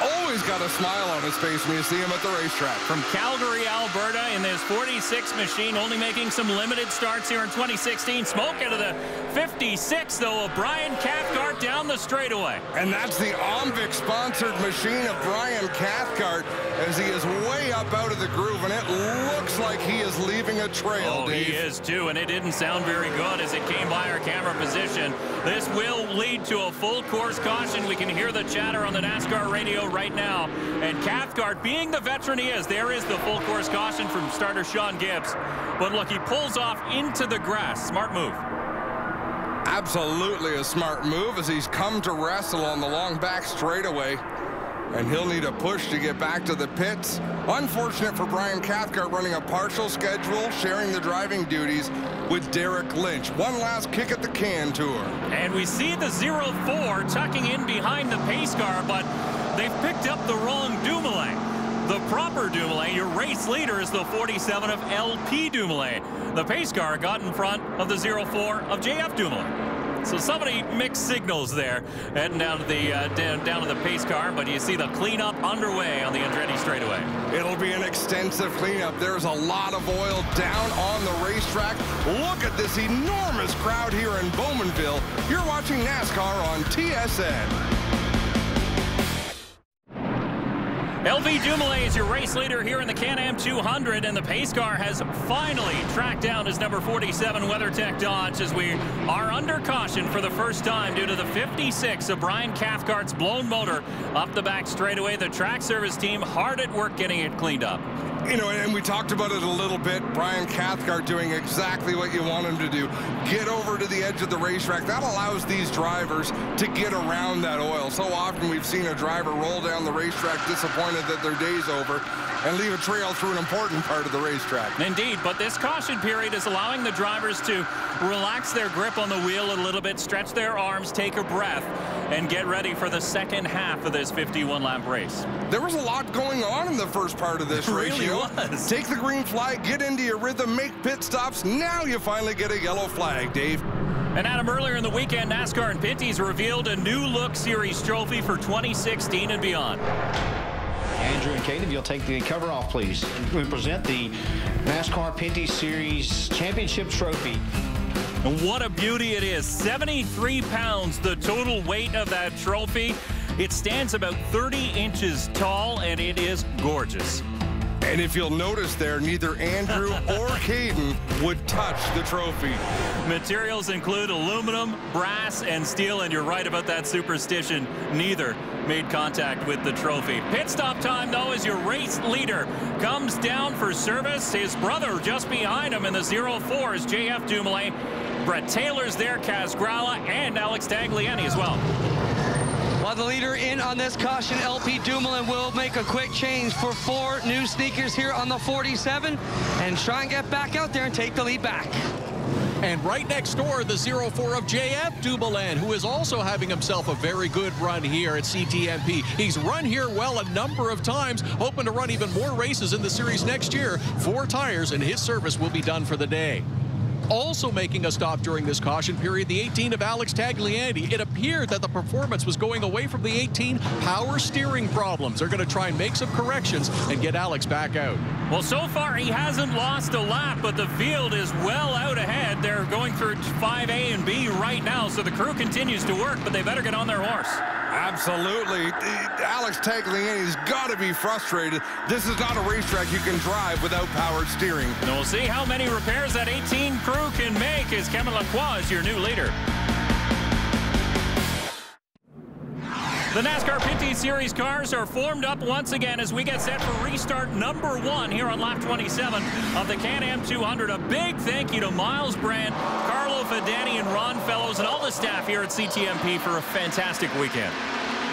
Speaker 3: always got a smile on his face when you see him at the racetrack.
Speaker 2: From Calgary, Alberta, in this 46 machine, only making some limited starts here in 2016. Smoke out of the 56, though, of Brian Cathcart down the straightaway.
Speaker 3: And that's the Omvik-sponsored machine of Brian Cathcart as he is way up out of the groove, and it looks like he is leaving a trail,
Speaker 2: Oh,
Speaker 3: Dave.
Speaker 2: he is, too, and it didn't sound very good as it came by our camera position. This will lead to a full course caution. We can hear the chatter on the NASCAR radio right now. And Cathcart, being the veteran he is, there is the full course caution from starter Sean Gibbs. But look, he pulls off into the grass. Smart move.
Speaker 3: Absolutely a smart move as he's come to wrestle on the long back straightaway. And he'll need a push to get back to the pits. Unfortunate for Brian Cathcart running a partial schedule, sharing the driving duties with Derek Lynch. One last kick at the can tour.
Speaker 2: And we see the 0-4 tucking in behind the pace car, but they've picked up the wrong Dumoulin. The proper Dumoulin, your race leader, is the 47 of LP Dumoulin. The pace car got in front of the 0-4 of JF Dumoulin. So somebody mixed signals there, heading down to the uh, down, to the pace car, but you see the cleanup underway on the Andretti straightaway.
Speaker 3: It'll be an extensive cleanup. There's a lot of oil down on the racetrack. Look at this enormous crowd here in Bowmanville. You're watching NASCAR on TSN.
Speaker 2: LP Dumoulin is your race leader here in the Can-Am 200, and the pace car has finally tracked down his number 47 WeatherTech Dodge as we are under caution for the first time due to the 56 of Brian Cathcart's blown motor up the back straightaway. The track service team hard at work getting it cleaned up.
Speaker 3: You know, and we talked about it a little bit. Brian Cathcart doing exactly what you want him to do. Get over to the edge of the racetrack. That allows these drivers to get around that oil. So often we've seen a driver roll down the racetrack disappointed that their day's over and leave a trail through an important part of the racetrack.
Speaker 2: Indeed, but this caution period is allowing the drivers to relax their grip on the wheel a little bit, stretch their arms, take a breath, and get ready for the second half of this 51-lap race.
Speaker 3: There was a lot going on in the first part of this race.
Speaker 2: really? Was.
Speaker 3: Take the green flag, get into your rhythm, make pit stops. Now you finally get a yellow flag, Dave.
Speaker 2: And Adam, earlier in the weekend, NASCAR and Pinty's revealed a new look series trophy for 2016 and beyond.
Speaker 7: Andrew and Kate, if you'll take the cover off, please. We present the NASCAR Pinty Series Championship Trophy.
Speaker 2: And what a beauty it is. 73 pounds, the total weight of that trophy. It stands about 30 inches tall, and it is gorgeous.
Speaker 3: And if you'll notice there, neither Andrew or Cayden would touch the trophy.
Speaker 2: Materials include aluminum, brass, and steel, and you're right about that superstition. Neither made contact with the trophy. Pit stop time, though, as your race leader comes down for service. His brother just behind him in the 04 is JF Dumoulin. Brett Taylor's there, Kaz Grala, and Alex Tagliani as well.
Speaker 6: While the leader in on this caution, LP Dumoulin will make a quick change for four new sneakers here on the 47 and try and get back out there and take the lead back.
Speaker 1: And right next door, the 04 of JF Dumoulin, who is also having himself a very good run here at CTMP. He's run here well a number of times, hoping to run even more races in the series next year. Four tires, and his service will be done for the day. Also making a stop during this caution period, the 18 of Alex Tagliani. It appeared that the performance was going away from the 18. Power steering problems. They're going to try and make some corrections and get Alex back out.
Speaker 2: Well, so far he hasn't lost a lap, but the field is well out ahead. They're going through 5A and B right now, so the crew continues to work, but they better get on their horse.
Speaker 3: Absolutely. Alex Tagliani's got to be frustrated. This is not a racetrack you can drive without powered steering.
Speaker 2: And we'll see how many repairs that 18 crew can make as Kevin Lacroix is your new leader. The NASCAR Pinty Series cars are formed up once again as we get set for restart number one here on lap 27 of the Can-Am 200. A big thank you to Myles Brandt, Carlo Fidani, and Ron Fellows, and all the staff here at CTMP for a fantastic weekend.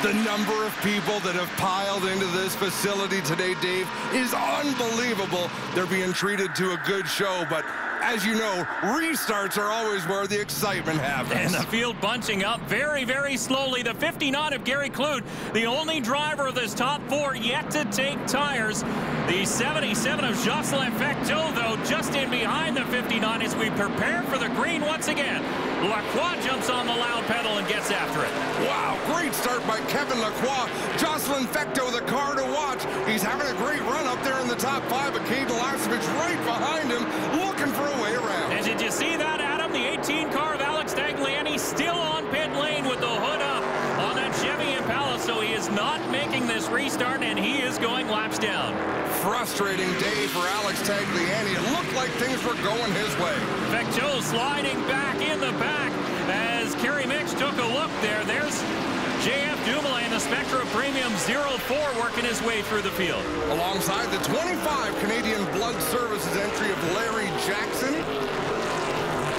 Speaker 3: The number of people that have piled into this facility today, Dave, is unbelievable. They're being treated to a good show, but as you know, restarts are always where the excitement happens.
Speaker 2: And the field bunching up very, very slowly. The 59 of Gary Klutt, the only driver of this top four yet to take tires. The 77 of Jocelyn Fecteau, though, just in behind the 59 as we prepare for the green once again. Lacroix jumps on the loud pedal and gets after it.
Speaker 3: Wow, great start by Kevin Lacroix. Jocelyn Fecteau, the car to watch. He's having a great run up there in the top five, but Cayden Lapcevich right behind him, looking for
Speaker 2: did you see that, Adam? The 18 car of Alex Tagliani still on pit lane with the hood up on that Chevy Impala, so he is not making this restart, and he is going laps down.
Speaker 3: Frustrating day for Alex Tagliani. It looked like things were going his way.
Speaker 2: Fecteau sliding back in the back as Kerry Micks took a look there. There's JF Dumoulin, the Spectra Premium 04, working his way through the field.
Speaker 3: Alongside the 25 Canadian Blood Services entry of Larry Jackson.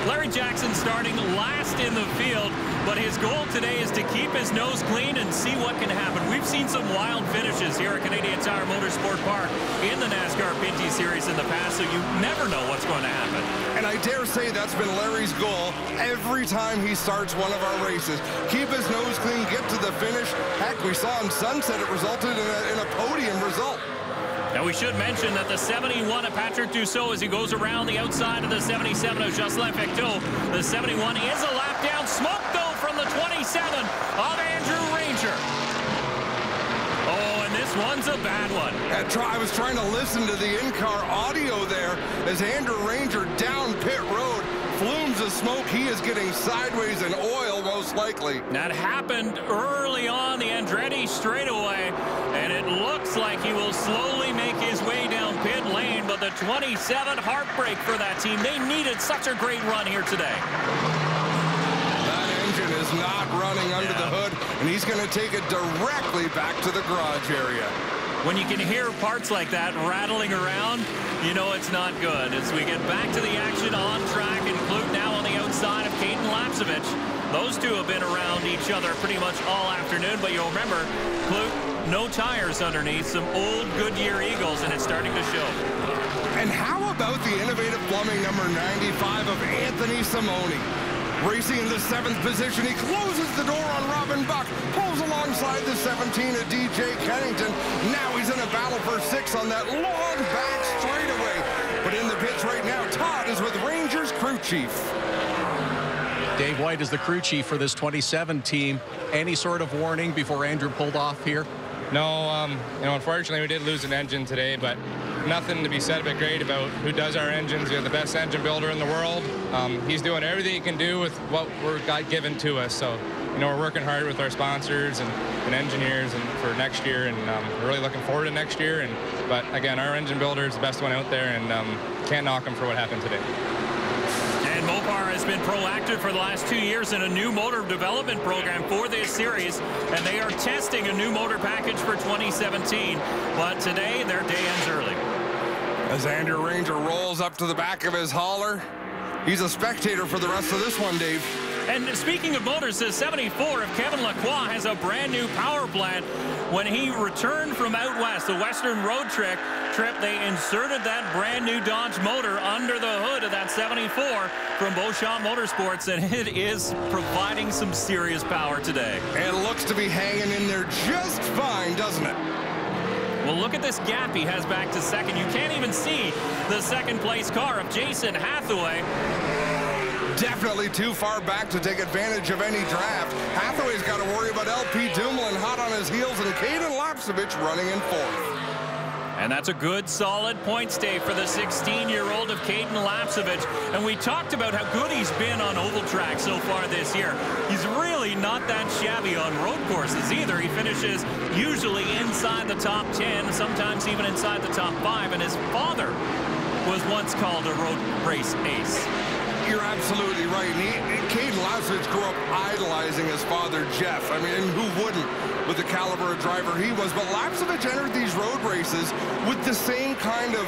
Speaker 2: Larry Jackson starting last in the field, but his goal today is to keep his nose clean and see what can happen. We've seen some wild finishes here at Canadian Tire Motorsport Park in the NASCAR Pinty Series in the past, so you never know what's going to happen.
Speaker 3: And I dare say that's been Larry's goal every time he starts one of our races. Keep his nose clean, get to the finish. Heck, we saw in Sunset it resulted in a, in a podium result.
Speaker 2: Now, we should mention that the 71 of Patrick Dussault, as he goes around the outside of the 77 of Jocelyn Fecteau, the 71 is a lap down. Smoke, though, from the 27 of Andrew Ranger. Oh, and this one's a bad one.
Speaker 3: I was trying to listen to the in-car audio there as Andrew Ranger down pit road. Of smoke. He is getting sideways in oil, most likely.
Speaker 2: That happened early on the Andretti straightaway, and it looks like he will slowly make his way down pit lane, but the 27 heartbreak for that team. They needed such a great run here today.
Speaker 3: That engine is not running under
Speaker 2: Yeah.
Speaker 3: the hood, and he's going to take it directly back to the garage area.
Speaker 2: When you can hear parts like that rattling around, you know it's not good. As we get back to the action on track, and Klutt now on the outside of Cayden Lapcevich. Those two have been around each other pretty much all afternoon, but you'll remember, Klutt, no tires underneath, some old Goodyear Eagles, and it's starting to show.
Speaker 3: And how about the innovative plumbing number 95 of Anthony Simone? Racing in the seventh position, he closes the door on Robin Buck, pulls alongside the 17 of DJ Kennington. Now he's in a battle for six on that long back straightaway. But in the pits right now, Todd is with Rangers crew chief.
Speaker 1: Dave White is the crew chief for this 27 team. Any sort of warning before Andrew pulled off here?
Speaker 8: No, um, you know, unfortunately we did lose an engine today, but nothing to be said but great about who does our engines. We have the best engine builder in the world. Um, he's doing everything he can do with what we're got given to us. So, you know, we're working hard with our sponsors and, and engineers and for next year, and um, we're really looking forward to next year. And but again, our engine builder is the best one out there, and um, can't knock him for what happened today.
Speaker 2: And Mopar has been proactive for the last two years in a new motor development program for this series, and they are testing a new motor package for 2017. But today, their day ends early.
Speaker 3: As Andrew Ranger rolls up to the back of his hauler, he's a spectator for the rest of this one, Dave.
Speaker 2: And speaking of motors, the 74 of Kevin Lacroix has a brand new power plant. When he returned from out west, the Western Road Trip, trip, they inserted that brand new Dodge motor under the hood of that 74 from Beauchamp Motorsports, and it is providing some serious power today.
Speaker 3: It looks to be hanging in there just fine, doesn't it?
Speaker 2: Well, look at this gap he has back to second. You can't even see the second place car of Jason Hathaway.
Speaker 3: Definitely too far back to take advantage of any draft. Hathaway's got to worry about LP Dumoulin hot on his heels and Cayden Lapcevich running in fourth.
Speaker 2: And that's a good, solid points day for the 16-year-old of Cayden Lapcevich. And we talked about how good he's been on oval track so far this year. He's really not that shabby on road courses either. He finishes usually inside the top 10, sometimes even inside the top 5. And his father was once called a road race ace.
Speaker 3: You're absolutely right. And he, Cayden Lapcevich grew up idolizing his father, Jeff. I mean, who wouldn't with the caliber of driver he was? But Lapcevich entered these road races with the same kind of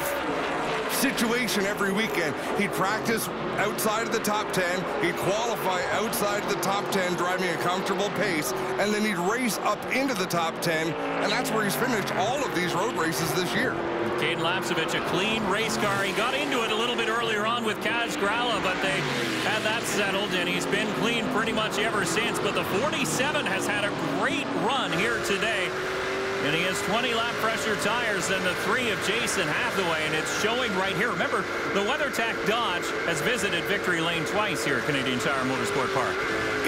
Speaker 3: situation every weekend. He'd practice outside of the top 10. He'd qualify outside of the top 10, driving a comfortable pace. And then he'd race up into the top 10. And that's where he's finished all of these road races this year.
Speaker 2: Cayden Lapcevich, a clean race car. He got into it a little bit earlier on with Kaz Grala, but they had that settled, and he's been clean pretty much ever since. But the 47 has had a great run here today. And he has 20 lap pressure tires than the three of Jason Hathaway, and it's showing right here. Remember, the WeatherTech Dodge has visited Victory Lane twice here at Canadian Tire Motorsport Park.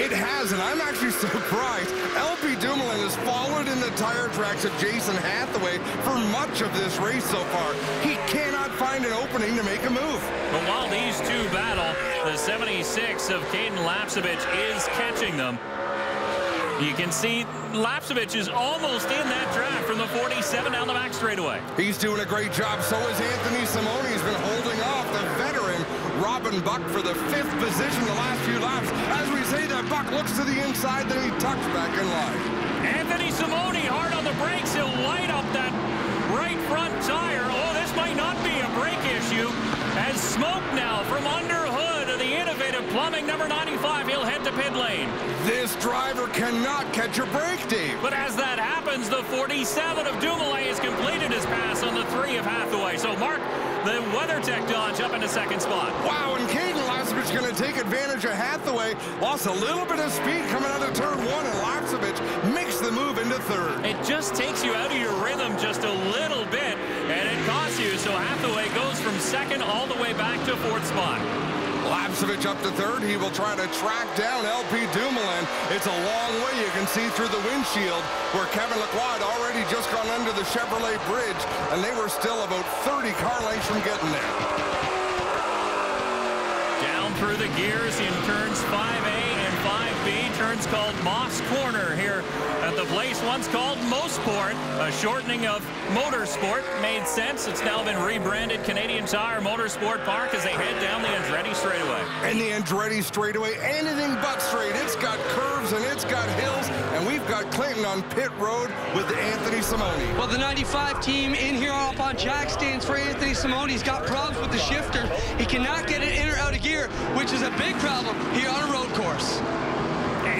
Speaker 3: It has, and I'm actually surprised. LP Dumoulin has followed in the tire tracks of Jason Hathaway for much of this race so far. He cannot find an opening to make a move.
Speaker 2: But while these two battle, the 76 of Cayden Lapcevich is catching them. You can see Lapcevich is almost in that draft from the 47 down the back straightaway.
Speaker 3: He's doing a great job. So is Anthony Simone. He's been holding off the veteran Robin Buck for the fifth position the last few laps. As we say that Buck looks to the inside, then he tucks back in line.
Speaker 2: Anthony Simone hard on the brakes. He'll light up that right front tire. Oh, this might not be a brake issue. As smoke now from under hood the innovative plumbing number 95. He'll head to pit lane.
Speaker 3: This driver cannot catch a break, Dave.
Speaker 2: But as that happens, the 47 of Dumoulin has completed his pass on the three of Hathaway. So Mark, the WeatherTech Dodge up in the second spot.
Speaker 3: Wow, and Cayden Lapcevich going to take advantage of Hathaway. Lost a little bit of speed coming out of turn one, and Lapcevich makes the move into third.
Speaker 2: It just takes you out of your rhythm just a little bit, and it costs you. So Hathaway goes from second all the way back to fourth spot.
Speaker 3: Lapcevich up to third. He will try to track down LP Dumoulin. It's a long way you can see through the windshield where Kevin had already just gone under the Chevrolet bridge, and they were still about 30 car lengths from getting there.
Speaker 2: Down through the gears in turns 5A and 5B, turns called Moss Corner here at the place once called Mosport. A shortening of Motorsport made sense. It's now been rebranded Canadian Tire Motorsport Park as they head down the Andretti straightaway.
Speaker 3: And the Andretti straightaway, anything but straight. It's got curves and it's got hills, and we've got Clinton on pit road with Anthony Simone.
Speaker 6: Well, the 95 team in here up on jack stands for Anthony Simone. He's got problems with the shifter. He cannot get it in or out of gear, which is a big problem here on a road course.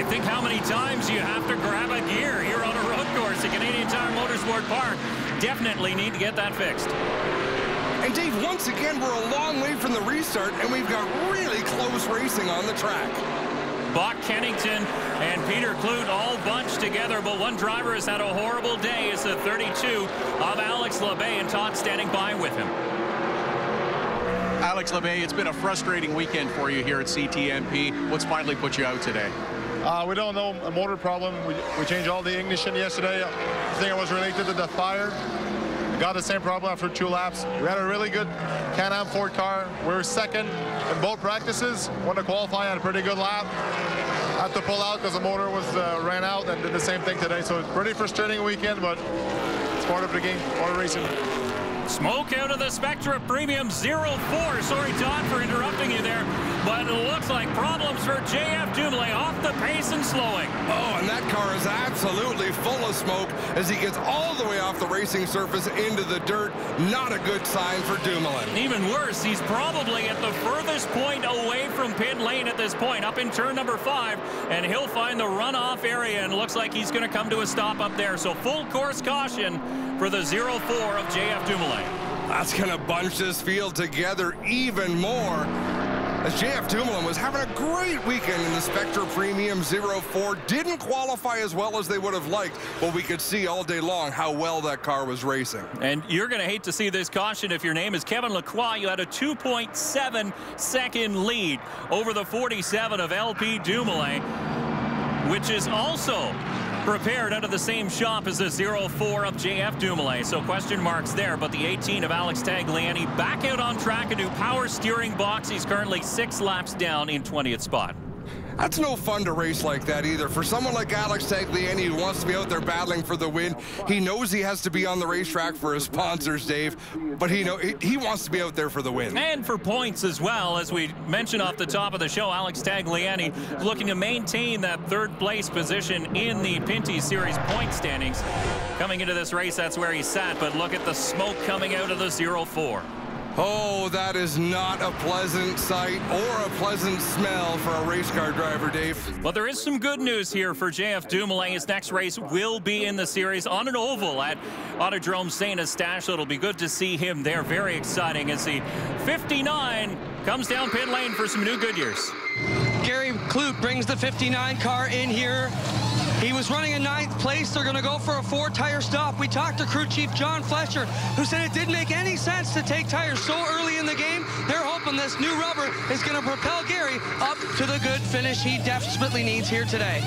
Speaker 2: Hey, think how many times you have to grab a gear here on a road course at Canadian Tire Motorsport Park. Definitely need to get that fixed.
Speaker 3: And Dave, once again, we're a long way from the restart, and we've got really close racing on the track.
Speaker 2: Buck Kennington and Peter Klutt all bunched together, but one driver has had a horrible day. It's the 32 of Alex Labbé, and Todd standing by with him.
Speaker 1: Alex Labbé, it's been a frustrating weekend for you here at CTMP. What's finally put you out today?
Speaker 9: Uh, we don't know a motor problem. We, we changed all the ignition yesterday. I think it was related to the fire. Got the same problem after two laps. We had a really good Can-Am Ford car. We were second in both practices. Won the qualifying, had a pretty good lap. Had to pull out because the motor was uh, ran out and did the same thing today. So it's pretty frustrating weekend, but it's part of the game, part of racing.
Speaker 2: Smoke out of the Spectra Premium 04. Sorry, Todd, for interrupting you there. But it looks like problems for JF Dumoulin off the pace and slowing.
Speaker 3: Oh, and that car is absolutely full of smoke as he gets all the way off the racing surface into the dirt. Not a good sign for Dumoulin.
Speaker 2: Even worse, he's probably at the furthest point away from pit lane at this point, up in turn number five, and he'll find the runoff area, and looks like he's going to come to a stop up there. So full course caution for the 04 of JF Dumoulin.
Speaker 3: That's going to bunch this field together even more. As JF Dumoulin was having a great weekend in the Spectra Premium 04. Didn't qualify as well as they would have liked, but we could see all day long how well that car was racing.
Speaker 2: And you're going to hate to see this caution if your name is Kevin Lacroix. You had a 2.7 second lead over the 47 of LP Dumoulin, which is also prepared out of the same shop as the 04 of JF Dumoulin. So question marks there, but the 18 of Alex Tagliani back out on track, a new power steering box. He's currently six laps down in 20th spot.
Speaker 3: That's no fun to race like that either. For someone like Alex Tagliani who wants to be out there battling for the win, he knows he has to be on the racetrack for his sponsors, Dave, but he know he wants to be out there for the win.
Speaker 2: And for points as well, as we mentioned off the top of the show, Alex Tagliani looking to maintain that third place position in the Pinty Series point standings. Coming into this race, that's where he sat, but look at the smoke coming out of the 0-4.
Speaker 3: Oh, that is not a pleasant sight or a pleasant smell for a race car driver, Dave.
Speaker 2: Well, there is some good news here for JF Dumoulin. His next race will be in the series on an oval at Autodrome St. Eustache. So it'll be good to see him there. Very exciting as the 59 comes down pit lane for some new Goodyears.
Speaker 6: Gary Klutt brings the 59 car in here. He was running in ninth place. They're going to go for a four-tire stop. We talked to crew chief John Fletcher, who said it didn't make any sense to take tires so early in the game. They're hoping this new rubber is going to propel Gary up to the good finish he desperately needs here today.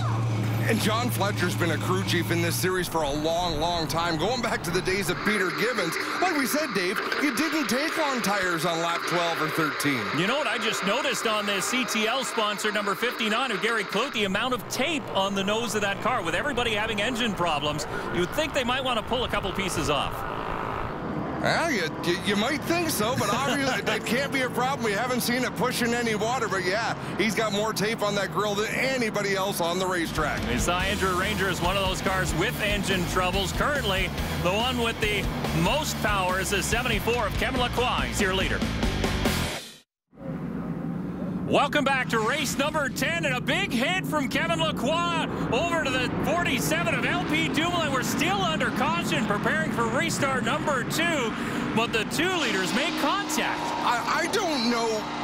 Speaker 3: And John Fletcher's been a crew chief in this series for a long, long time, going back to the days of Peter Gibbons. Like we said, Dave, you didn't take long tires on lap 12 or 13.
Speaker 2: You know what I just noticed on this CTL sponsor number 59 of Gary Klutt, the amount of tape on the nose of that car. With everybody having engine problems, you'd think they might want to pull a couple pieces off.
Speaker 3: Well, you, you, you, might think so, but obviously that can't be a problem. We haven't seen it pushing any water, but yeah, he's got more tape on that grill than anybody else on the racetrack.
Speaker 2: We saw Andrew Ranger is one of those cars with engine troubles. Currently, the one with the most power is the 74 of Kevin Lacroix. He's your leader. Welcome back to race number 10 and a big hit from Kevin Lacroix over to the 47 of LP Dumoulin. We're still under caution preparing for restart number two, but the two leaders make contact.
Speaker 3: I, I don't know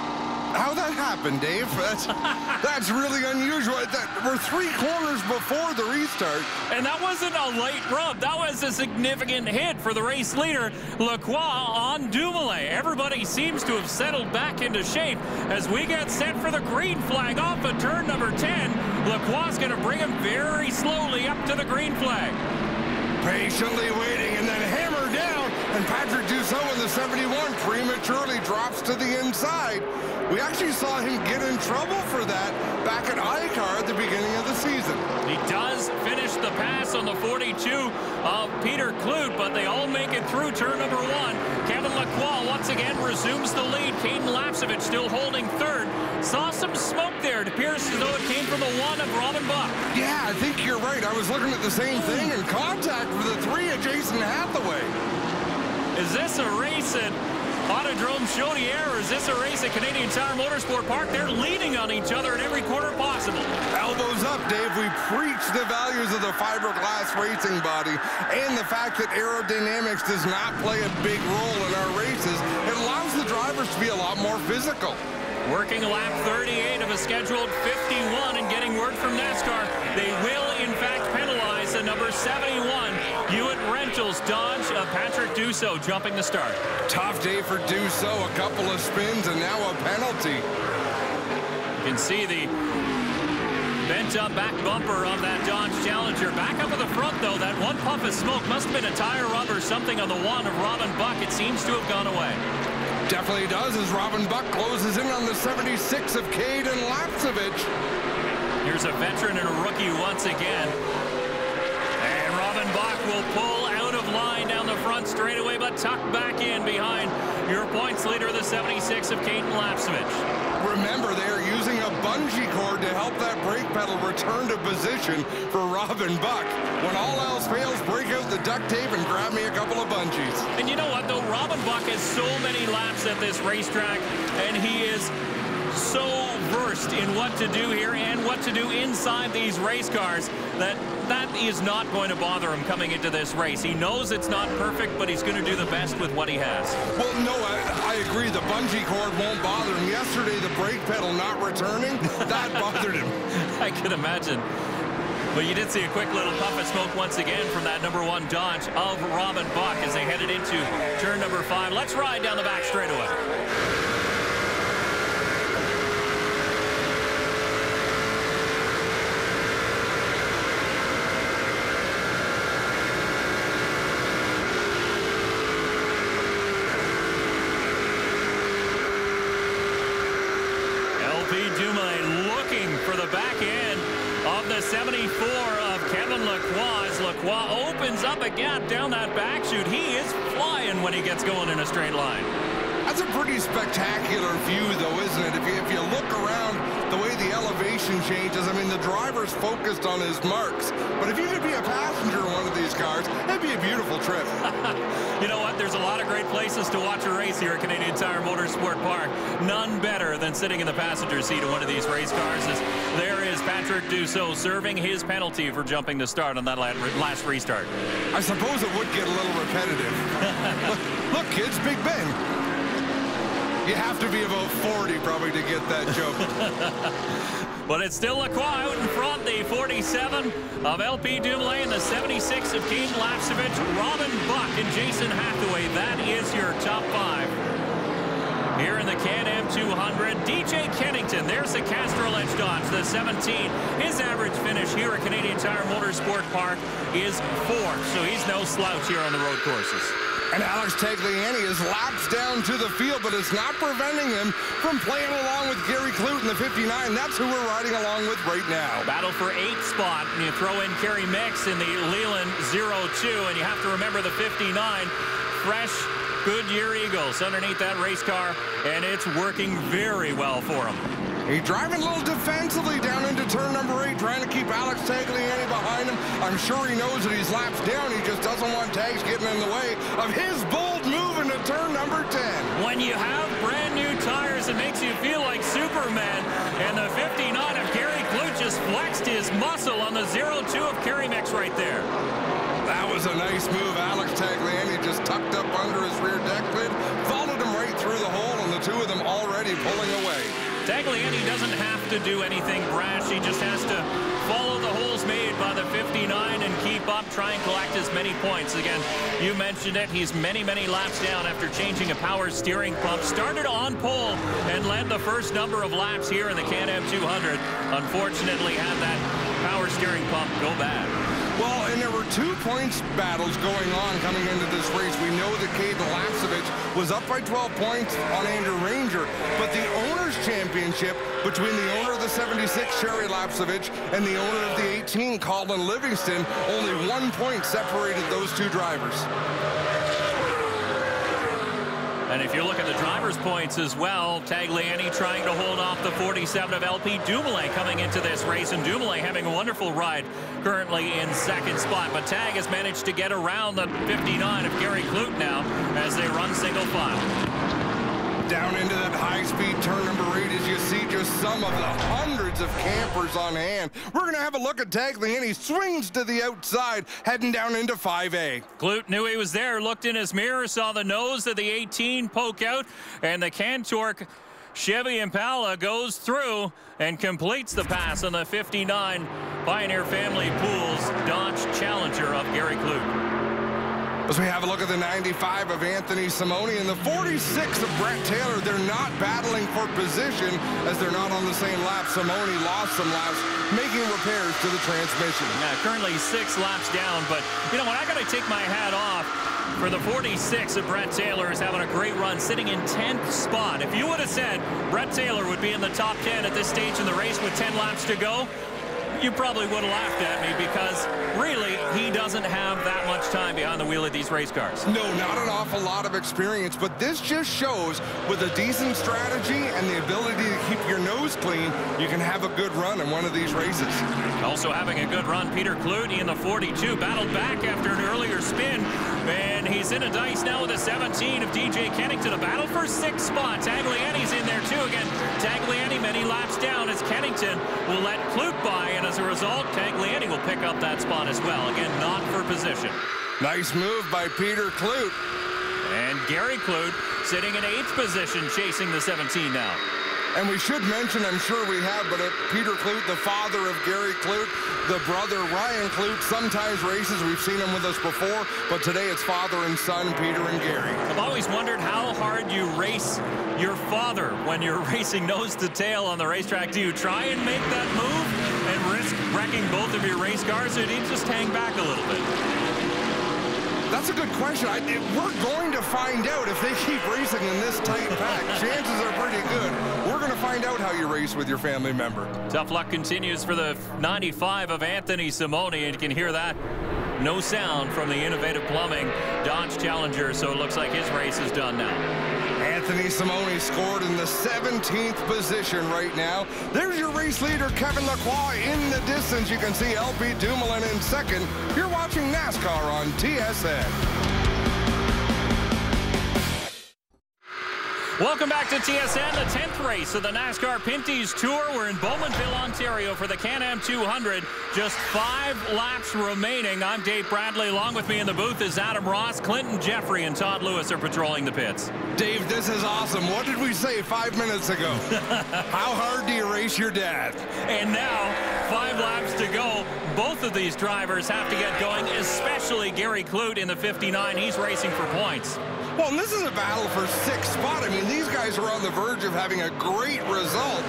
Speaker 3: how that happened, Dave. That's, that's really unusual. That, we're three corners before the restart.
Speaker 2: And that wasn't a late rub. That was a significant hit for the race leader, Lacroix, on Dumoulin. Everybody seems to have settled back into shape as we get set for the green flag off of turn number 10. Lacroix's going to bring him very slowly up to the green flag.
Speaker 3: Patiently waiting and then hammer down. And Patrick Dussault in the 71 prematurely drops to the inside. We actually saw him get in trouble for that back at ICAR at the beginning of the season.
Speaker 2: He does finish the pass on the 42 of Peter Klutt, but they all make it through turn number one. Kevin Lacroix once again resumes the lead. Cayden Lapcevich still holding third. Saw some smoke there. It appears as though it came from the one of Robin Buck.
Speaker 3: Yeah, I think you're right. I was looking at the same thing in contact with the three of Jason Hathaway.
Speaker 2: Is this a race at Autodrome Chaudière, is this a race at Canadian Tire Motorsport Park? They're leaning on each other at every corner possible.
Speaker 3: Elbows up, Dave. We preach the values of the fiberglass racing body and the fact that aerodynamics does not play a big role in our races. It allows the drivers to be a lot more physical.
Speaker 2: Working lap 38 of a scheduled 51 and getting word from NASCAR, they will in fact penalize the number 71 Hewitt Rentals Dodge of Patrick Dussault jumping the start.
Speaker 3: Tough day for Dussault. A couple of spins and now a penalty.
Speaker 2: You can see the bent up back bumper of that Dodge Challenger. Back up at the front, though, that one puff of smoke must have been a tire rub or something on the one of Robin Buck. It seems to have gone away.
Speaker 3: Definitely does as Robin Buck closes in on the 76 of Cayden Lapcevich.
Speaker 2: Here's a veteran and a rookie once again will pull out of line down the front straightaway, but tucked back in behind your points leader, the 76 of Cayden Lapcevich.
Speaker 3: Remember, they are using a bungee cord to help that brake pedal return to position for Robin Buck. When all else fails, break out the duct tape and grab me a couple of bungees.
Speaker 2: And you know what, though? Robin Buck has so many laps at this racetrack, and he is so versed in what to do here and what to do inside these race cars that that is not going to bother him coming into this race. He knows it's not perfect, but he's going to do the best with what he has.
Speaker 3: Well, no, I, I agree. The bungee cord won't bother him. Yesterday, the brake pedal not returning, that bothered him.
Speaker 2: I can imagine. But you did see a quick little puff of smoke once again from that number one Dodge of Robin Buck as they headed into turn number five. Let's ride down the back straightaway. The 74 of Kevin Lacroix. Lacroix opens up a gap down that back chute. He is flying when he gets going in a straight line.
Speaker 3: That's a pretty spectacular view, though, isn't it? If you, if you look around the way the elevation changes, I mean, the driver's focused on his marks. But if you could be a passenger in one of these cars. It'd be a beautiful trip.
Speaker 2: you know what? There's a lot of great places to watch a race here at Canadian Tire Motorsport Park. None better than sitting in the passenger seat of one of these race cars. As there is Patrick Dussault serving his penalty for jumping the start on that last restart.
Speaker 3: I suppose it would get a little repetitive. look, look, kids, Big Ben. You have to be about 40 probably to get that joke.
Speaker 2: But it's still Lacroix out in front, the 47 of LP Dumoulin and the 76 of Cayden Lapcevich, Robin Buck, and Jason Hathaway. That is your top five. Here in the Can-Am 200, DJ Kennington, there's the Castrol Edge Dodge, the 17. His average finish here at Canadian Tire Motorsport Park is four, so he's no slouch here on the road courses.
Speaker 3: And Alex Tagliani is laps down to the field, but it's not preventing him from playing along with Gary Klutt in the 59. That's who we're riding along with right now.
Speaker 2: Battle for eighth spot, and you throw in Kerry Micks in the Leland 02, and you have to remember the 59. Fresh Goodyear Eagles underneath that race car, and it's working very well for him.
Speaker 3: He's driving a little defensively down into turn number eight, trying to keep Alex Tagliani behind him. I'm sure he knows that he's laps down. He just doesn't want tags getting in the way of his bold move into turn number 10.
Speaker 2: When you have brand new tires, it makes you feel like Superman. And the 59 of Gary Klutt just flexed his muscle on the 0-2 of Kerry Micks right there.
Speaker 3: That was a nice move. Alex Tagliani just tucked up under his rear deck lid, followed him right through the hole, and the two of them already pulling away.
Speaker 2: Tagliani doesn't have to do anything brash. He just has to follow the holes made by the 59 and keep up, try and collect as many points. Again, you mentioned it. He's many, many laps down after changing a power steering pump. Started on pole and led the first number of laps here in the Can-Am 200. Unfortunately, had that power steering pump go bad.
Speaker 3: Well, and there were two points battles going on coming into this race. We know that Cayden Lapcevich was up by 12 points on Andrew Ranger, but the Owners' Championship between the owner of the 76, Sherry Lapcevich, and the owner of the 18, Colin Livingston, only one point separated those two drivers.
Speaker 2: And if you look at the driver's points as well, Tagliani trying to hold off the 47 of LP Dumoulin coming into this race, and Dumoulin having a wonderful ride currently in second spot. But Tag has managed to get around the 59 of Gary Klutt now as they run single file
Speaker 3: down into that high-speed turn number eight as you see just some of the hundreds of campers on hand. We're going to have a look at Tagliani. He swings to the outside, heading down into 5A.
Speaker 2: Klutt knew he was there, looked in his mirror, saw the nose of the 18 poke out, and the Cantork Chevy Impala goes through and completes the pass on the 59 Pioneer Family Pools Dodge Challenger of Gary Klutt.
Speaker 3: As we have a look at the 95 of Anthony Simone and the 46 of Brett Taylor, they're not battling for position as they're not on the same lap. Simone lost some laps, making repairs to the transmission.
Speaker 2: Yeah, currently six laps down, but you know what? I got to take my hat off for the 46 of Brett Taylor is having a great run, sitting in 10th spot. If you would have said Brett Taylor would be in the top 10 at this stage in the race with 10 laps to go, you probably would have laughed at me because really he doesn't have that much time behind the wheel of these race cars.
Speaker 3: No, not an awful lot of experience, but this just shows with a decent strategy and the ability to keep your nose clean, you can have a good run in one of these races.
Speaker 2: Also having a good run, Peter Klutt in the 42 battled back after an earlier spin, and he's in a dice now with a 17 of DJ Kennington. A battle for six spots. Tagliani's in there too again. Tagliani many laps down as Kennington will let Klutt by, and as a result, Tagliani will pick up that spot as well. Again, not for position.
Speaker 3: Nice move by Peter Klutt.
Speaker 2: And Gary Klutt sitting in eighth position, chasing the 17 now.
Speaker 3: And we should mention, I'm sure we have, but Peter Klutt, the father of Gary Klutt, the brother Ryan Klutt, sometimes races. We've seen him with us before, but today it's father and son, Peter and Gary.
Speaker 2: I've always wondered how hard you race your father when you're racing nose to tail on the racetrack. Do you try and make that move? Wrecking both of your race cars, or do you just hang back a little bit?
Speaker 3: That's a good question. I, we're going to find out if they keep racing in this tight pack. Chances are pretty good. We're going to find out how you race with your family member.
Speaker 2: Tough luck continues for the 95 of Anthony Simone, and you can hear that. No sound from the Innovative Plumbing Dodge Challenger, so it looks like his race is done now.
Speaker 3: Anthony Simone scored in the 17th position right now. There's your race leader, Kevin Lacroix, in the distance. You can see LP Dumoulin in second. You're watching NASCAR on TSN.
Speaker 2: Welcome back to TSN, the 10th race of the NASCAR Pinty's Tour. We're in Bowmanville, Ontario for the Can-Am 200. Just five laps remaining. I'm Dave Bradley. Along with me in the booth is Adam Ross, Clinton Jeffrey, and Todd Lewis are patrolling the pits.
Speaker 3: Dave, this is awesome. What did we say five minutes ago? How hard do you race your dad?
Speaker 2: And now, five laps to go. Both of these drivers have to get going, especially Gary Klutt in the 59. He's racing for points.
Speaker 3: Well, this is a battle for sixth spot. I mean, these guys are on the verge of having a great result.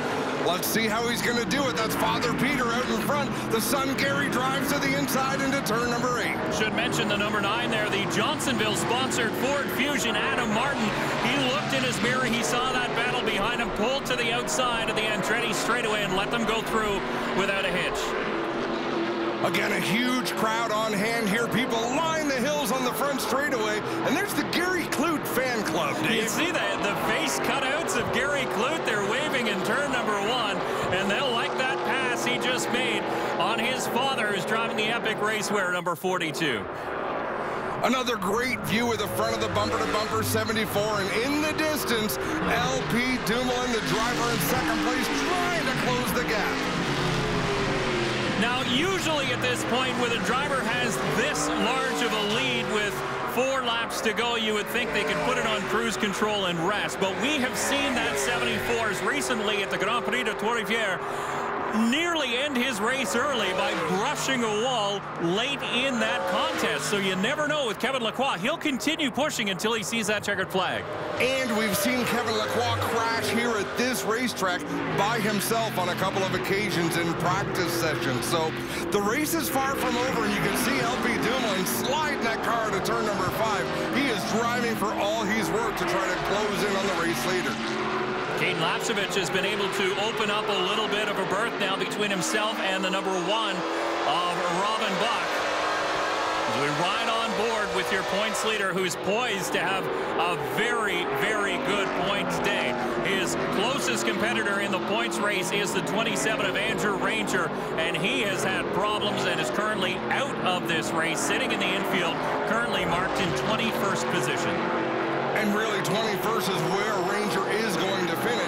Speaker 3: Let's see how he's going to do it. That's Father Peter out in front. The son Gary drives to the inside into turn number eight.
Speaker 2: Should mention the number nine there, the Johnsonville-sponsored Ford Fusion, Adam Martin. He looked in his mirror. He saw that battle behind him, pulled to the outside of the Andretti straightaway and let them go through without a hitch.
Speaker 3: Again, a huge crowd on hand here. People line the hills on the front straightaway. And there's the Gary Klutt fan club, Dave.
Speaker 2: You see that? The face cutouts of Gary Klutt. They're waving in turn number one. And they'll like that pass he just made on his father, who's driving the Epic Raceware number 42.
Speaker 3: Another great view of the front of the bumper-to-bumper 74. And in the distance, LP Dumoulin, the driver in second place, trying to close the gap.
Speaker 2: Now, usually at this point, when a driver has this large of a lead with four laps to go, you would think they could put it on cruise control and rest. But we have seen that 74s recently at the Grand Prix de Trois-Rivières nearly end his race early by brushing a wall late in that contest. So you never know with Kevin Lacroix. He'll continue pushing until he sees that checkered flag.
Speaker 3: And we've seen Kevin Lacroix crash here at this racetrack by himself on a couple of occasions in practice sessions. So the race is far from over, and you can see LP Dumoulin sliding that car to turn number five. He is driving for all he's worth to try to close in on the race leader.
Speaker 2: Cayden Lapcevich has been able to open up a little bit of a berth now between himself and the number one of Robin Buck. As we ride on board with your points leader who's poised to have a very, very good points day. His closest competitor in the points race is the 27 of Andrew Ranger, and he has had problems and is currently out of this race, sitting in the infield, currently marked in 21st position.
Speaker 3: And really, 21st is where Ranger is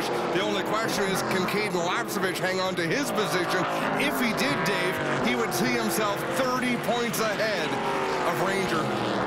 Speaker 3: The only question is, can Cayden Lapcevich hang on to his position? If he did, Dave, he would see himself 30 points ahead of Ranger.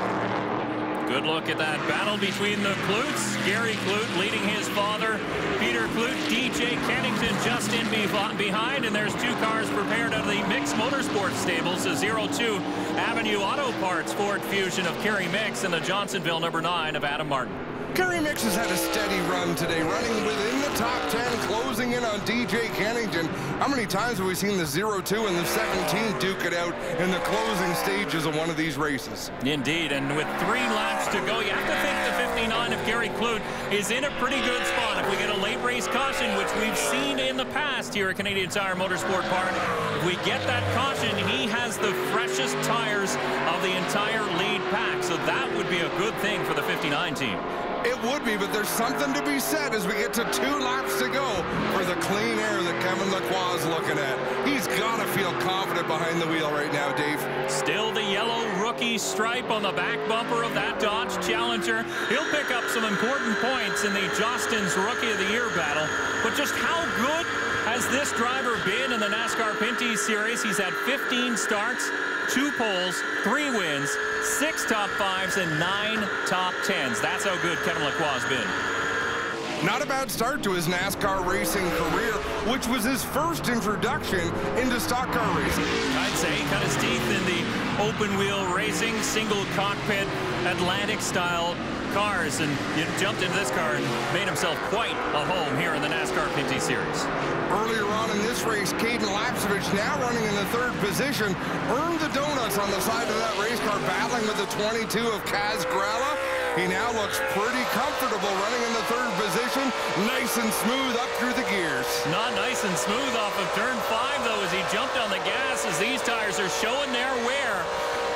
Speaker 2: Good look at that battle between the Klutts. Gary Klutt leading his father, Peter Klutt, DJ Kennington just in behind, and there's two cars prepared out of the Micks Motorsports stables, the 02 Avenue Auto Parts Ford Fusion of Kerry Micks and the Johnsonville number 9 of Adam Martin.
Speaker 3: Kerry Micks has had a steady run today, running within the top 10, closing in on DJ Kennington. How many times have we seen the 0-2 and the 17 duke it out in the closing stages of one of these races?
Speaker 2: Indeed, and with three laps to go, you have to think the 59 of Gary Klutt is in a pretty good spot. If we get a late race caution, which we've seen in the past here at Canadian Tire Motorsport Park, if we get that caution, he has the freshest tires of the entire lead pack, so that would be a good thing for the 59 team.
Speaker 3: It would be, but there's something to be said as we get to two laps to go for the clean air that Kevin Lacroix is looking at. He's got to feel confident behind the wheel right now, Dave.
Speaker 2: Still the yellow rookie stripe on the back bumper of that Dodge Challenger. He'll pick up some important points in the Jostens Rookie of the Year battle. But just how good has this driver been in the NASCAR Pinty Series? He's had 15 starts, two poles, three wins, six top fives, and nine top tens. That's how good Kevin Lacroix has been.
Speaker 3: Not a bad start to his NASCAR racing career, which was his first introduction into stock car racing.
Speaker 2: I'd say he cut his teeth in the open wheel racing, single cockpit, Atlantic style cars and jumped into this car and made himself quite a home here in the NASCAR Pinty Series.
Speaker 3: Earlier on in this race, Cayden Lapcevich, now running in the third position, earned the donuts on the side of that race car, battling with the 22 of Kaz Grala. He now looks pretty comfortable running in the third position, nice and smooth up through the gears.
Speaker 2: Not nice and smooth off of turn five, though, as he jumped on the gas as these tires are showing their wear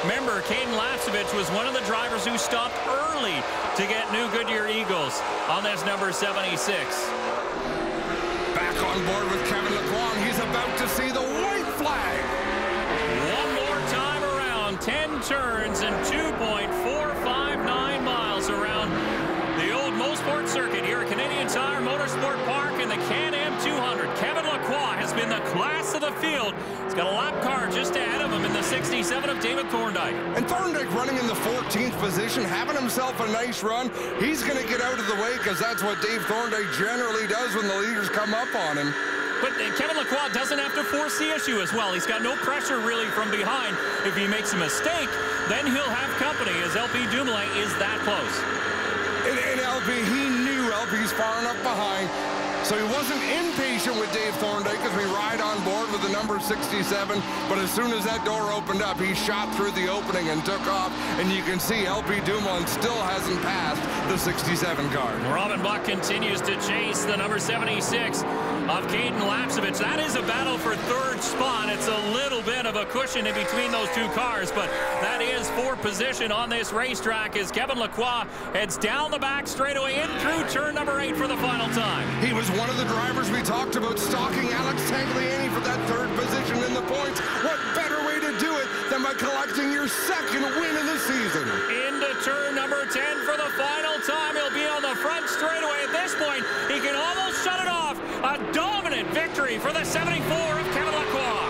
Speaker 2: Remember, Cayden Lapcevich was one of the drivers who stopped early to get new Goodyear Eagles on this number 76.
Speaker 3: Back on board with Kevin Lacroix. He's about to see the white flag.
Speaker 2: One more time around, 10 turns and 2.459 miles around the old Mosport circuit here at Canadian Tire Motorsport Park in the Can-Am 200. Kevin Lacroix has been the class of the field. He's got a lap car just ahead of him in the 67 of David Thorndike.
Speaker 3: And Thorndike running in the 14th position, having himself a nice run. He's going to get out of the way because that's what Dave Thorndike generally does when the leaders come up on him.
Speaker 2: But uh, Kevin Lacroix doesn't have to force the issue as well. He's got no pressure really from behind. If he makes a mistake, then he'll have company as LP Dumoulin is that close.
Speaker 3: And, and LP, he knew LP's far enough behind so he wasn't impatient with Dave Thorndike as we ride on board with the number 67. But as soon as that door opened up, he shot through the opening and took off. And you can see LP Dumoulin still hasn't passed the 67 car.
Speaker 2: Robin Buck continues to chase the number 76 of Cayden Lapcevich. That is a battle for third spot. It's a little bit of a cushion in between those two cars, but that is for position on this racetrack as Kevin Lacroix heads down the back straightaway in through turn number eight for the final time.
Speaker 3: He was one of the drivers we talked about stalking Alex Tagliani for that third position in the points. What better way to do it than by collecting your second win of the season?
Speaker 2: Into turn number 10 for the final time. He'll be on the front straightaway. At this point, he can almost shut it. A dominant victory for the 74 of Kevin Lacroix.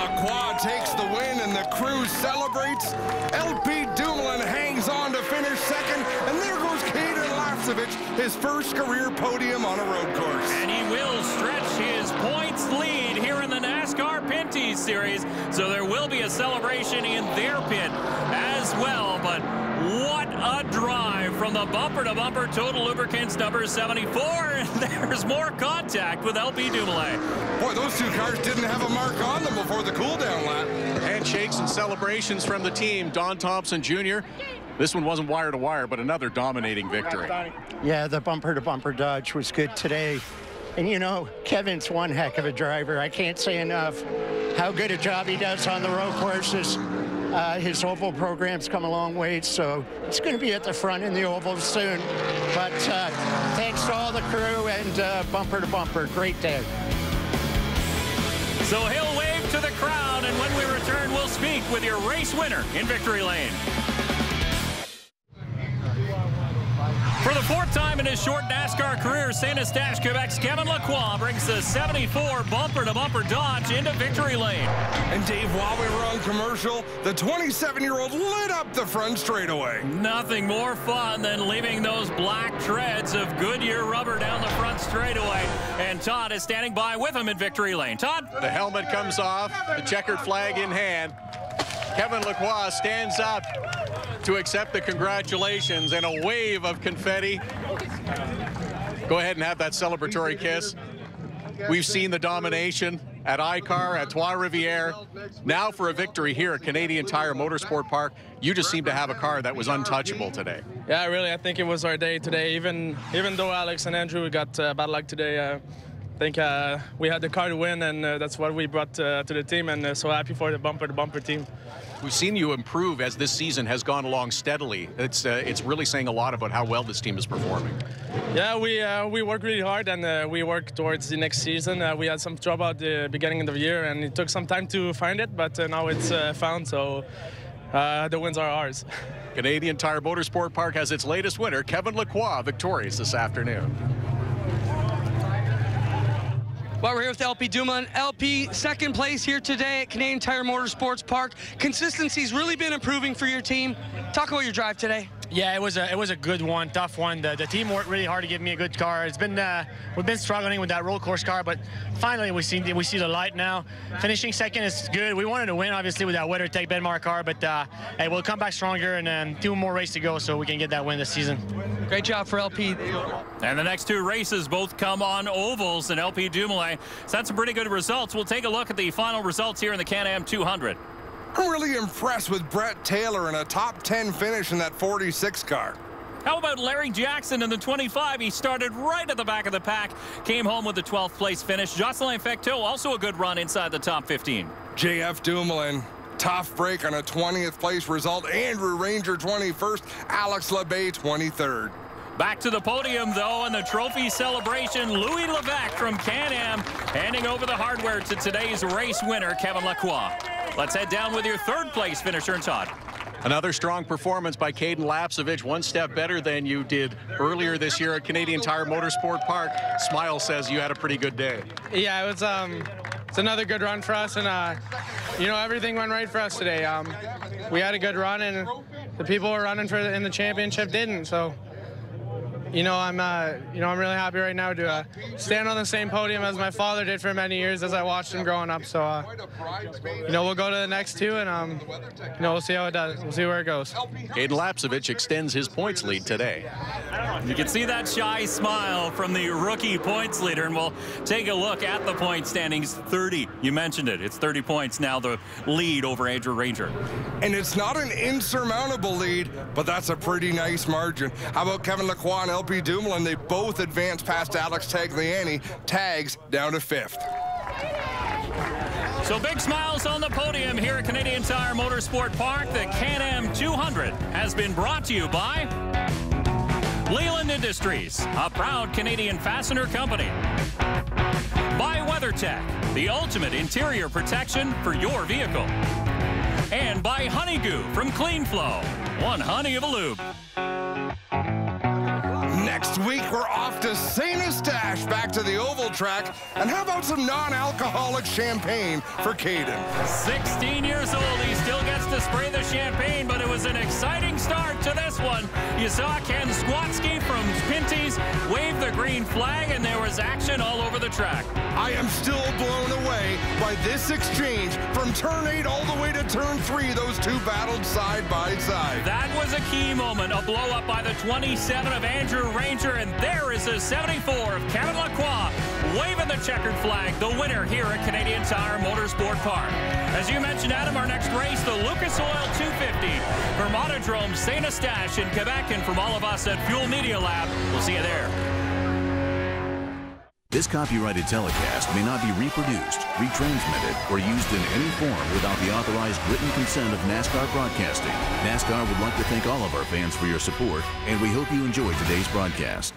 Speaker 3: Lacroix takes the and the crew celebrates. LP Dumoulin hangs on to finish second. And there goes Cayden Lapcevich, his first career podium on a road course.
Speaker 2: And he will stretch his points lead here in the NASCAR Pinty's Series. So there will be a celebration in their pit as well. But what a drive from the bumper-to-bumper Total Lubricants number 74. And there's more contact with LP Dumoulin.
Speaker 3: Boy, those two cars didn't have a mark on them before the cool-down lap.
Speaker 1: Handshakes and celebrations from the team. Don Thompson Jr. This one wasn't wire to wire, but another dominating victory.
Speaker 10: Yeah, the bumper to bumper dodge was good today. And you know, Kevin's one heck of a driver. I can't say enough how good a job he does on the road courses. Uh, his oval program's come a long way, so it's going to be at the front in the oval soon. But uh, thanks to all the crew and uh, bumper to bumper. Great day.
Speaker 2: So he'll wave to the crowd, and when we return, we'll speak with your race winner in Victory Lane. For the fourth time in his short NASCAR career, St. Eustache, Quebec's Kevin Lacroix brings the 74 bumper-to-bumper Dodge into victory lane.
Speaker 3: And Dave, while we were on commercial, the 27-year-old lit up the front straightaway.
Speaker 2: Nothing more fun than leaving those black treads of Goodyear rubber down the front straightaway. And Todd is standing by with him in victory lane. Todd?
Speaker 1: The helmet comes off, the checkered flag in hand. Kevin Lacroix stands up to accept the congratulations and a wave of confetti. Go ahead and have that celebratory kiss. We've seen the domination at ICAR, at Trois Rivières. Now for a victory here at Canadian Tire Motorsport Park. You just seem to have a car that was untouchable today.
Speaker 4: Yeah, really, I think it was our day today. Even even though Alex and Andrew got uh, bad luck today, uh, I think uh, we had the car to win, and uh, that's what we brought uh, to the team, and uh, so happy for the bumper-to-bumper team.
Speaker 1: We've seen you improve as this season has gone along steadily. It's uh, it's really saying a lot about how well this team is performing.
Speaker 4: Yeah, we uh, we work really hard and uh, we work towards the next season. Uh, we had some trouble at the beginning of the year and it took some time to find it, but uh, now it's uh, found. So the wins are ours.
Speaker 1: Canadian Tire Motorsport Park has its latest winner, Kevin Lacroix, victorious this afternoon.
Speaker 6: Well, we're here with LP Dumoulin. LP, second place here today at Canadian Tire Motorsports Park. Consistency's really been improving for your team. Talk about your drive today.
Speaker 11: Yeah, it was a it was a good one, tough one. The, the team worked really hard to give me a good car. It's been uh, we've been struggling with that road course car, but finally we see we see the light now. Finishing second is good. We wanted to win obviously with that WeatherTech Benmar car, but uh, hey, we'll come back stronger and um, two more races to go so we can get that win this season.
Speaker 6: Great job for LP.
Speaker 2: And the next two races both come on ovals, and LP Dumoulin. So that's some pretty good results. We'll take a look at the final results here in the Can-Am 200.
Speaker 3: I'm really impressed with Brett Taylor in a top 10 finish in that 46 car.
Speaker 2: How about Larry Jackson in the 25? He started right at the back of the pack, came home with the 12th place finish. Jocelyn Fecteau, also a good run inside the top 15.
Speaker 3: JF Dumoulin Tough break on a 20th place result. Andrew Ranger 21st, Alex Labbé 23rd.
Speaker 2: Back to the podium, though, and the trophy celebration. Louis Levesque from Can-Am handing over the hardware to today's race winner, Kevin Lacroix. Let's head down with your third place finisher, Todd.
Speaker 1: Another strong performance by Cayden Lapcevich, one step better than you did earlier this year at Canadian Tire Motorsport Park. Smile says you had a pretty good day.
Speaker 4: Yeah, it was um, it's another good run for us, and uh, you know everything went right for us today. Um, we had a good run, and the people who were running for the, in the championship didn't. So you know, I'm, uh, you know, I'm really happy right now to uh, stand on the same podium as my father did for many years as I watched him growing up. So, uh, you know, we'll go to the next two, and um, you know, we'll see how it does. We'll see where it goes.
Speaker 1: Cayden Lapcevich extends his points lead today.
Speaker 2: You can see that shy smile from the rookie points leader, and we'll take a look at the point standings. 30. You mentioned it. It's 30 points now. The lead over Andrew Ranger.
Speaker 3: And it's not an insurmountable lead, but that's a pretty nice margin. How about Kevin Lacroix and LP Dumoulin? They both advance past Alex Tagliani. Tags down to fifth.
Speaker 2: So big smiles on the podium here at Canadian Tire Motorsport Park. The Can-Am 200 has been brought to you by Leland Industries, a proud Canadian fastener company. By WeatherTech, the ultimate interior protection for your vehicle. And by Honeygoo from CleanFlow, one honey of a lube.
Speaker 3: Next week, we're off to St. Eustache, back to the oval track. And how about some non-alcoholic champagne for Cayden?
Speaker 2: 16 years old, he still gets to spray the champagne, but it was an exciting start to this one. You saw Ken Skwatsky from Pinty's wave the green flag, and there was action all over the track.
Speaker 3: I am still blown away by this exchange from turn 8 all the way to turn 3. Those two battled side by side.
Speaker 2: That was a key moment, a blow up by the 27 of Andrew And there is the 74 of Kevin Lacroix waving the checkered flag, the winner here at Canadian Tire Motorsport Park. As you mentioned, Adam, our next race, the Lucas Oil 250 from Autodrome St. Eustache in Quebec, and from all of us at Fuel Media Lab, we'll see you there.
Speaker 12: This copyrighted telecast may not be reproduced, retransmitted, or used in any form without the authorized written consent of NASCAR Broadcasting. NASCAR would like to thank all of our fans for your support, and we hope you enjoyed today's broadcast.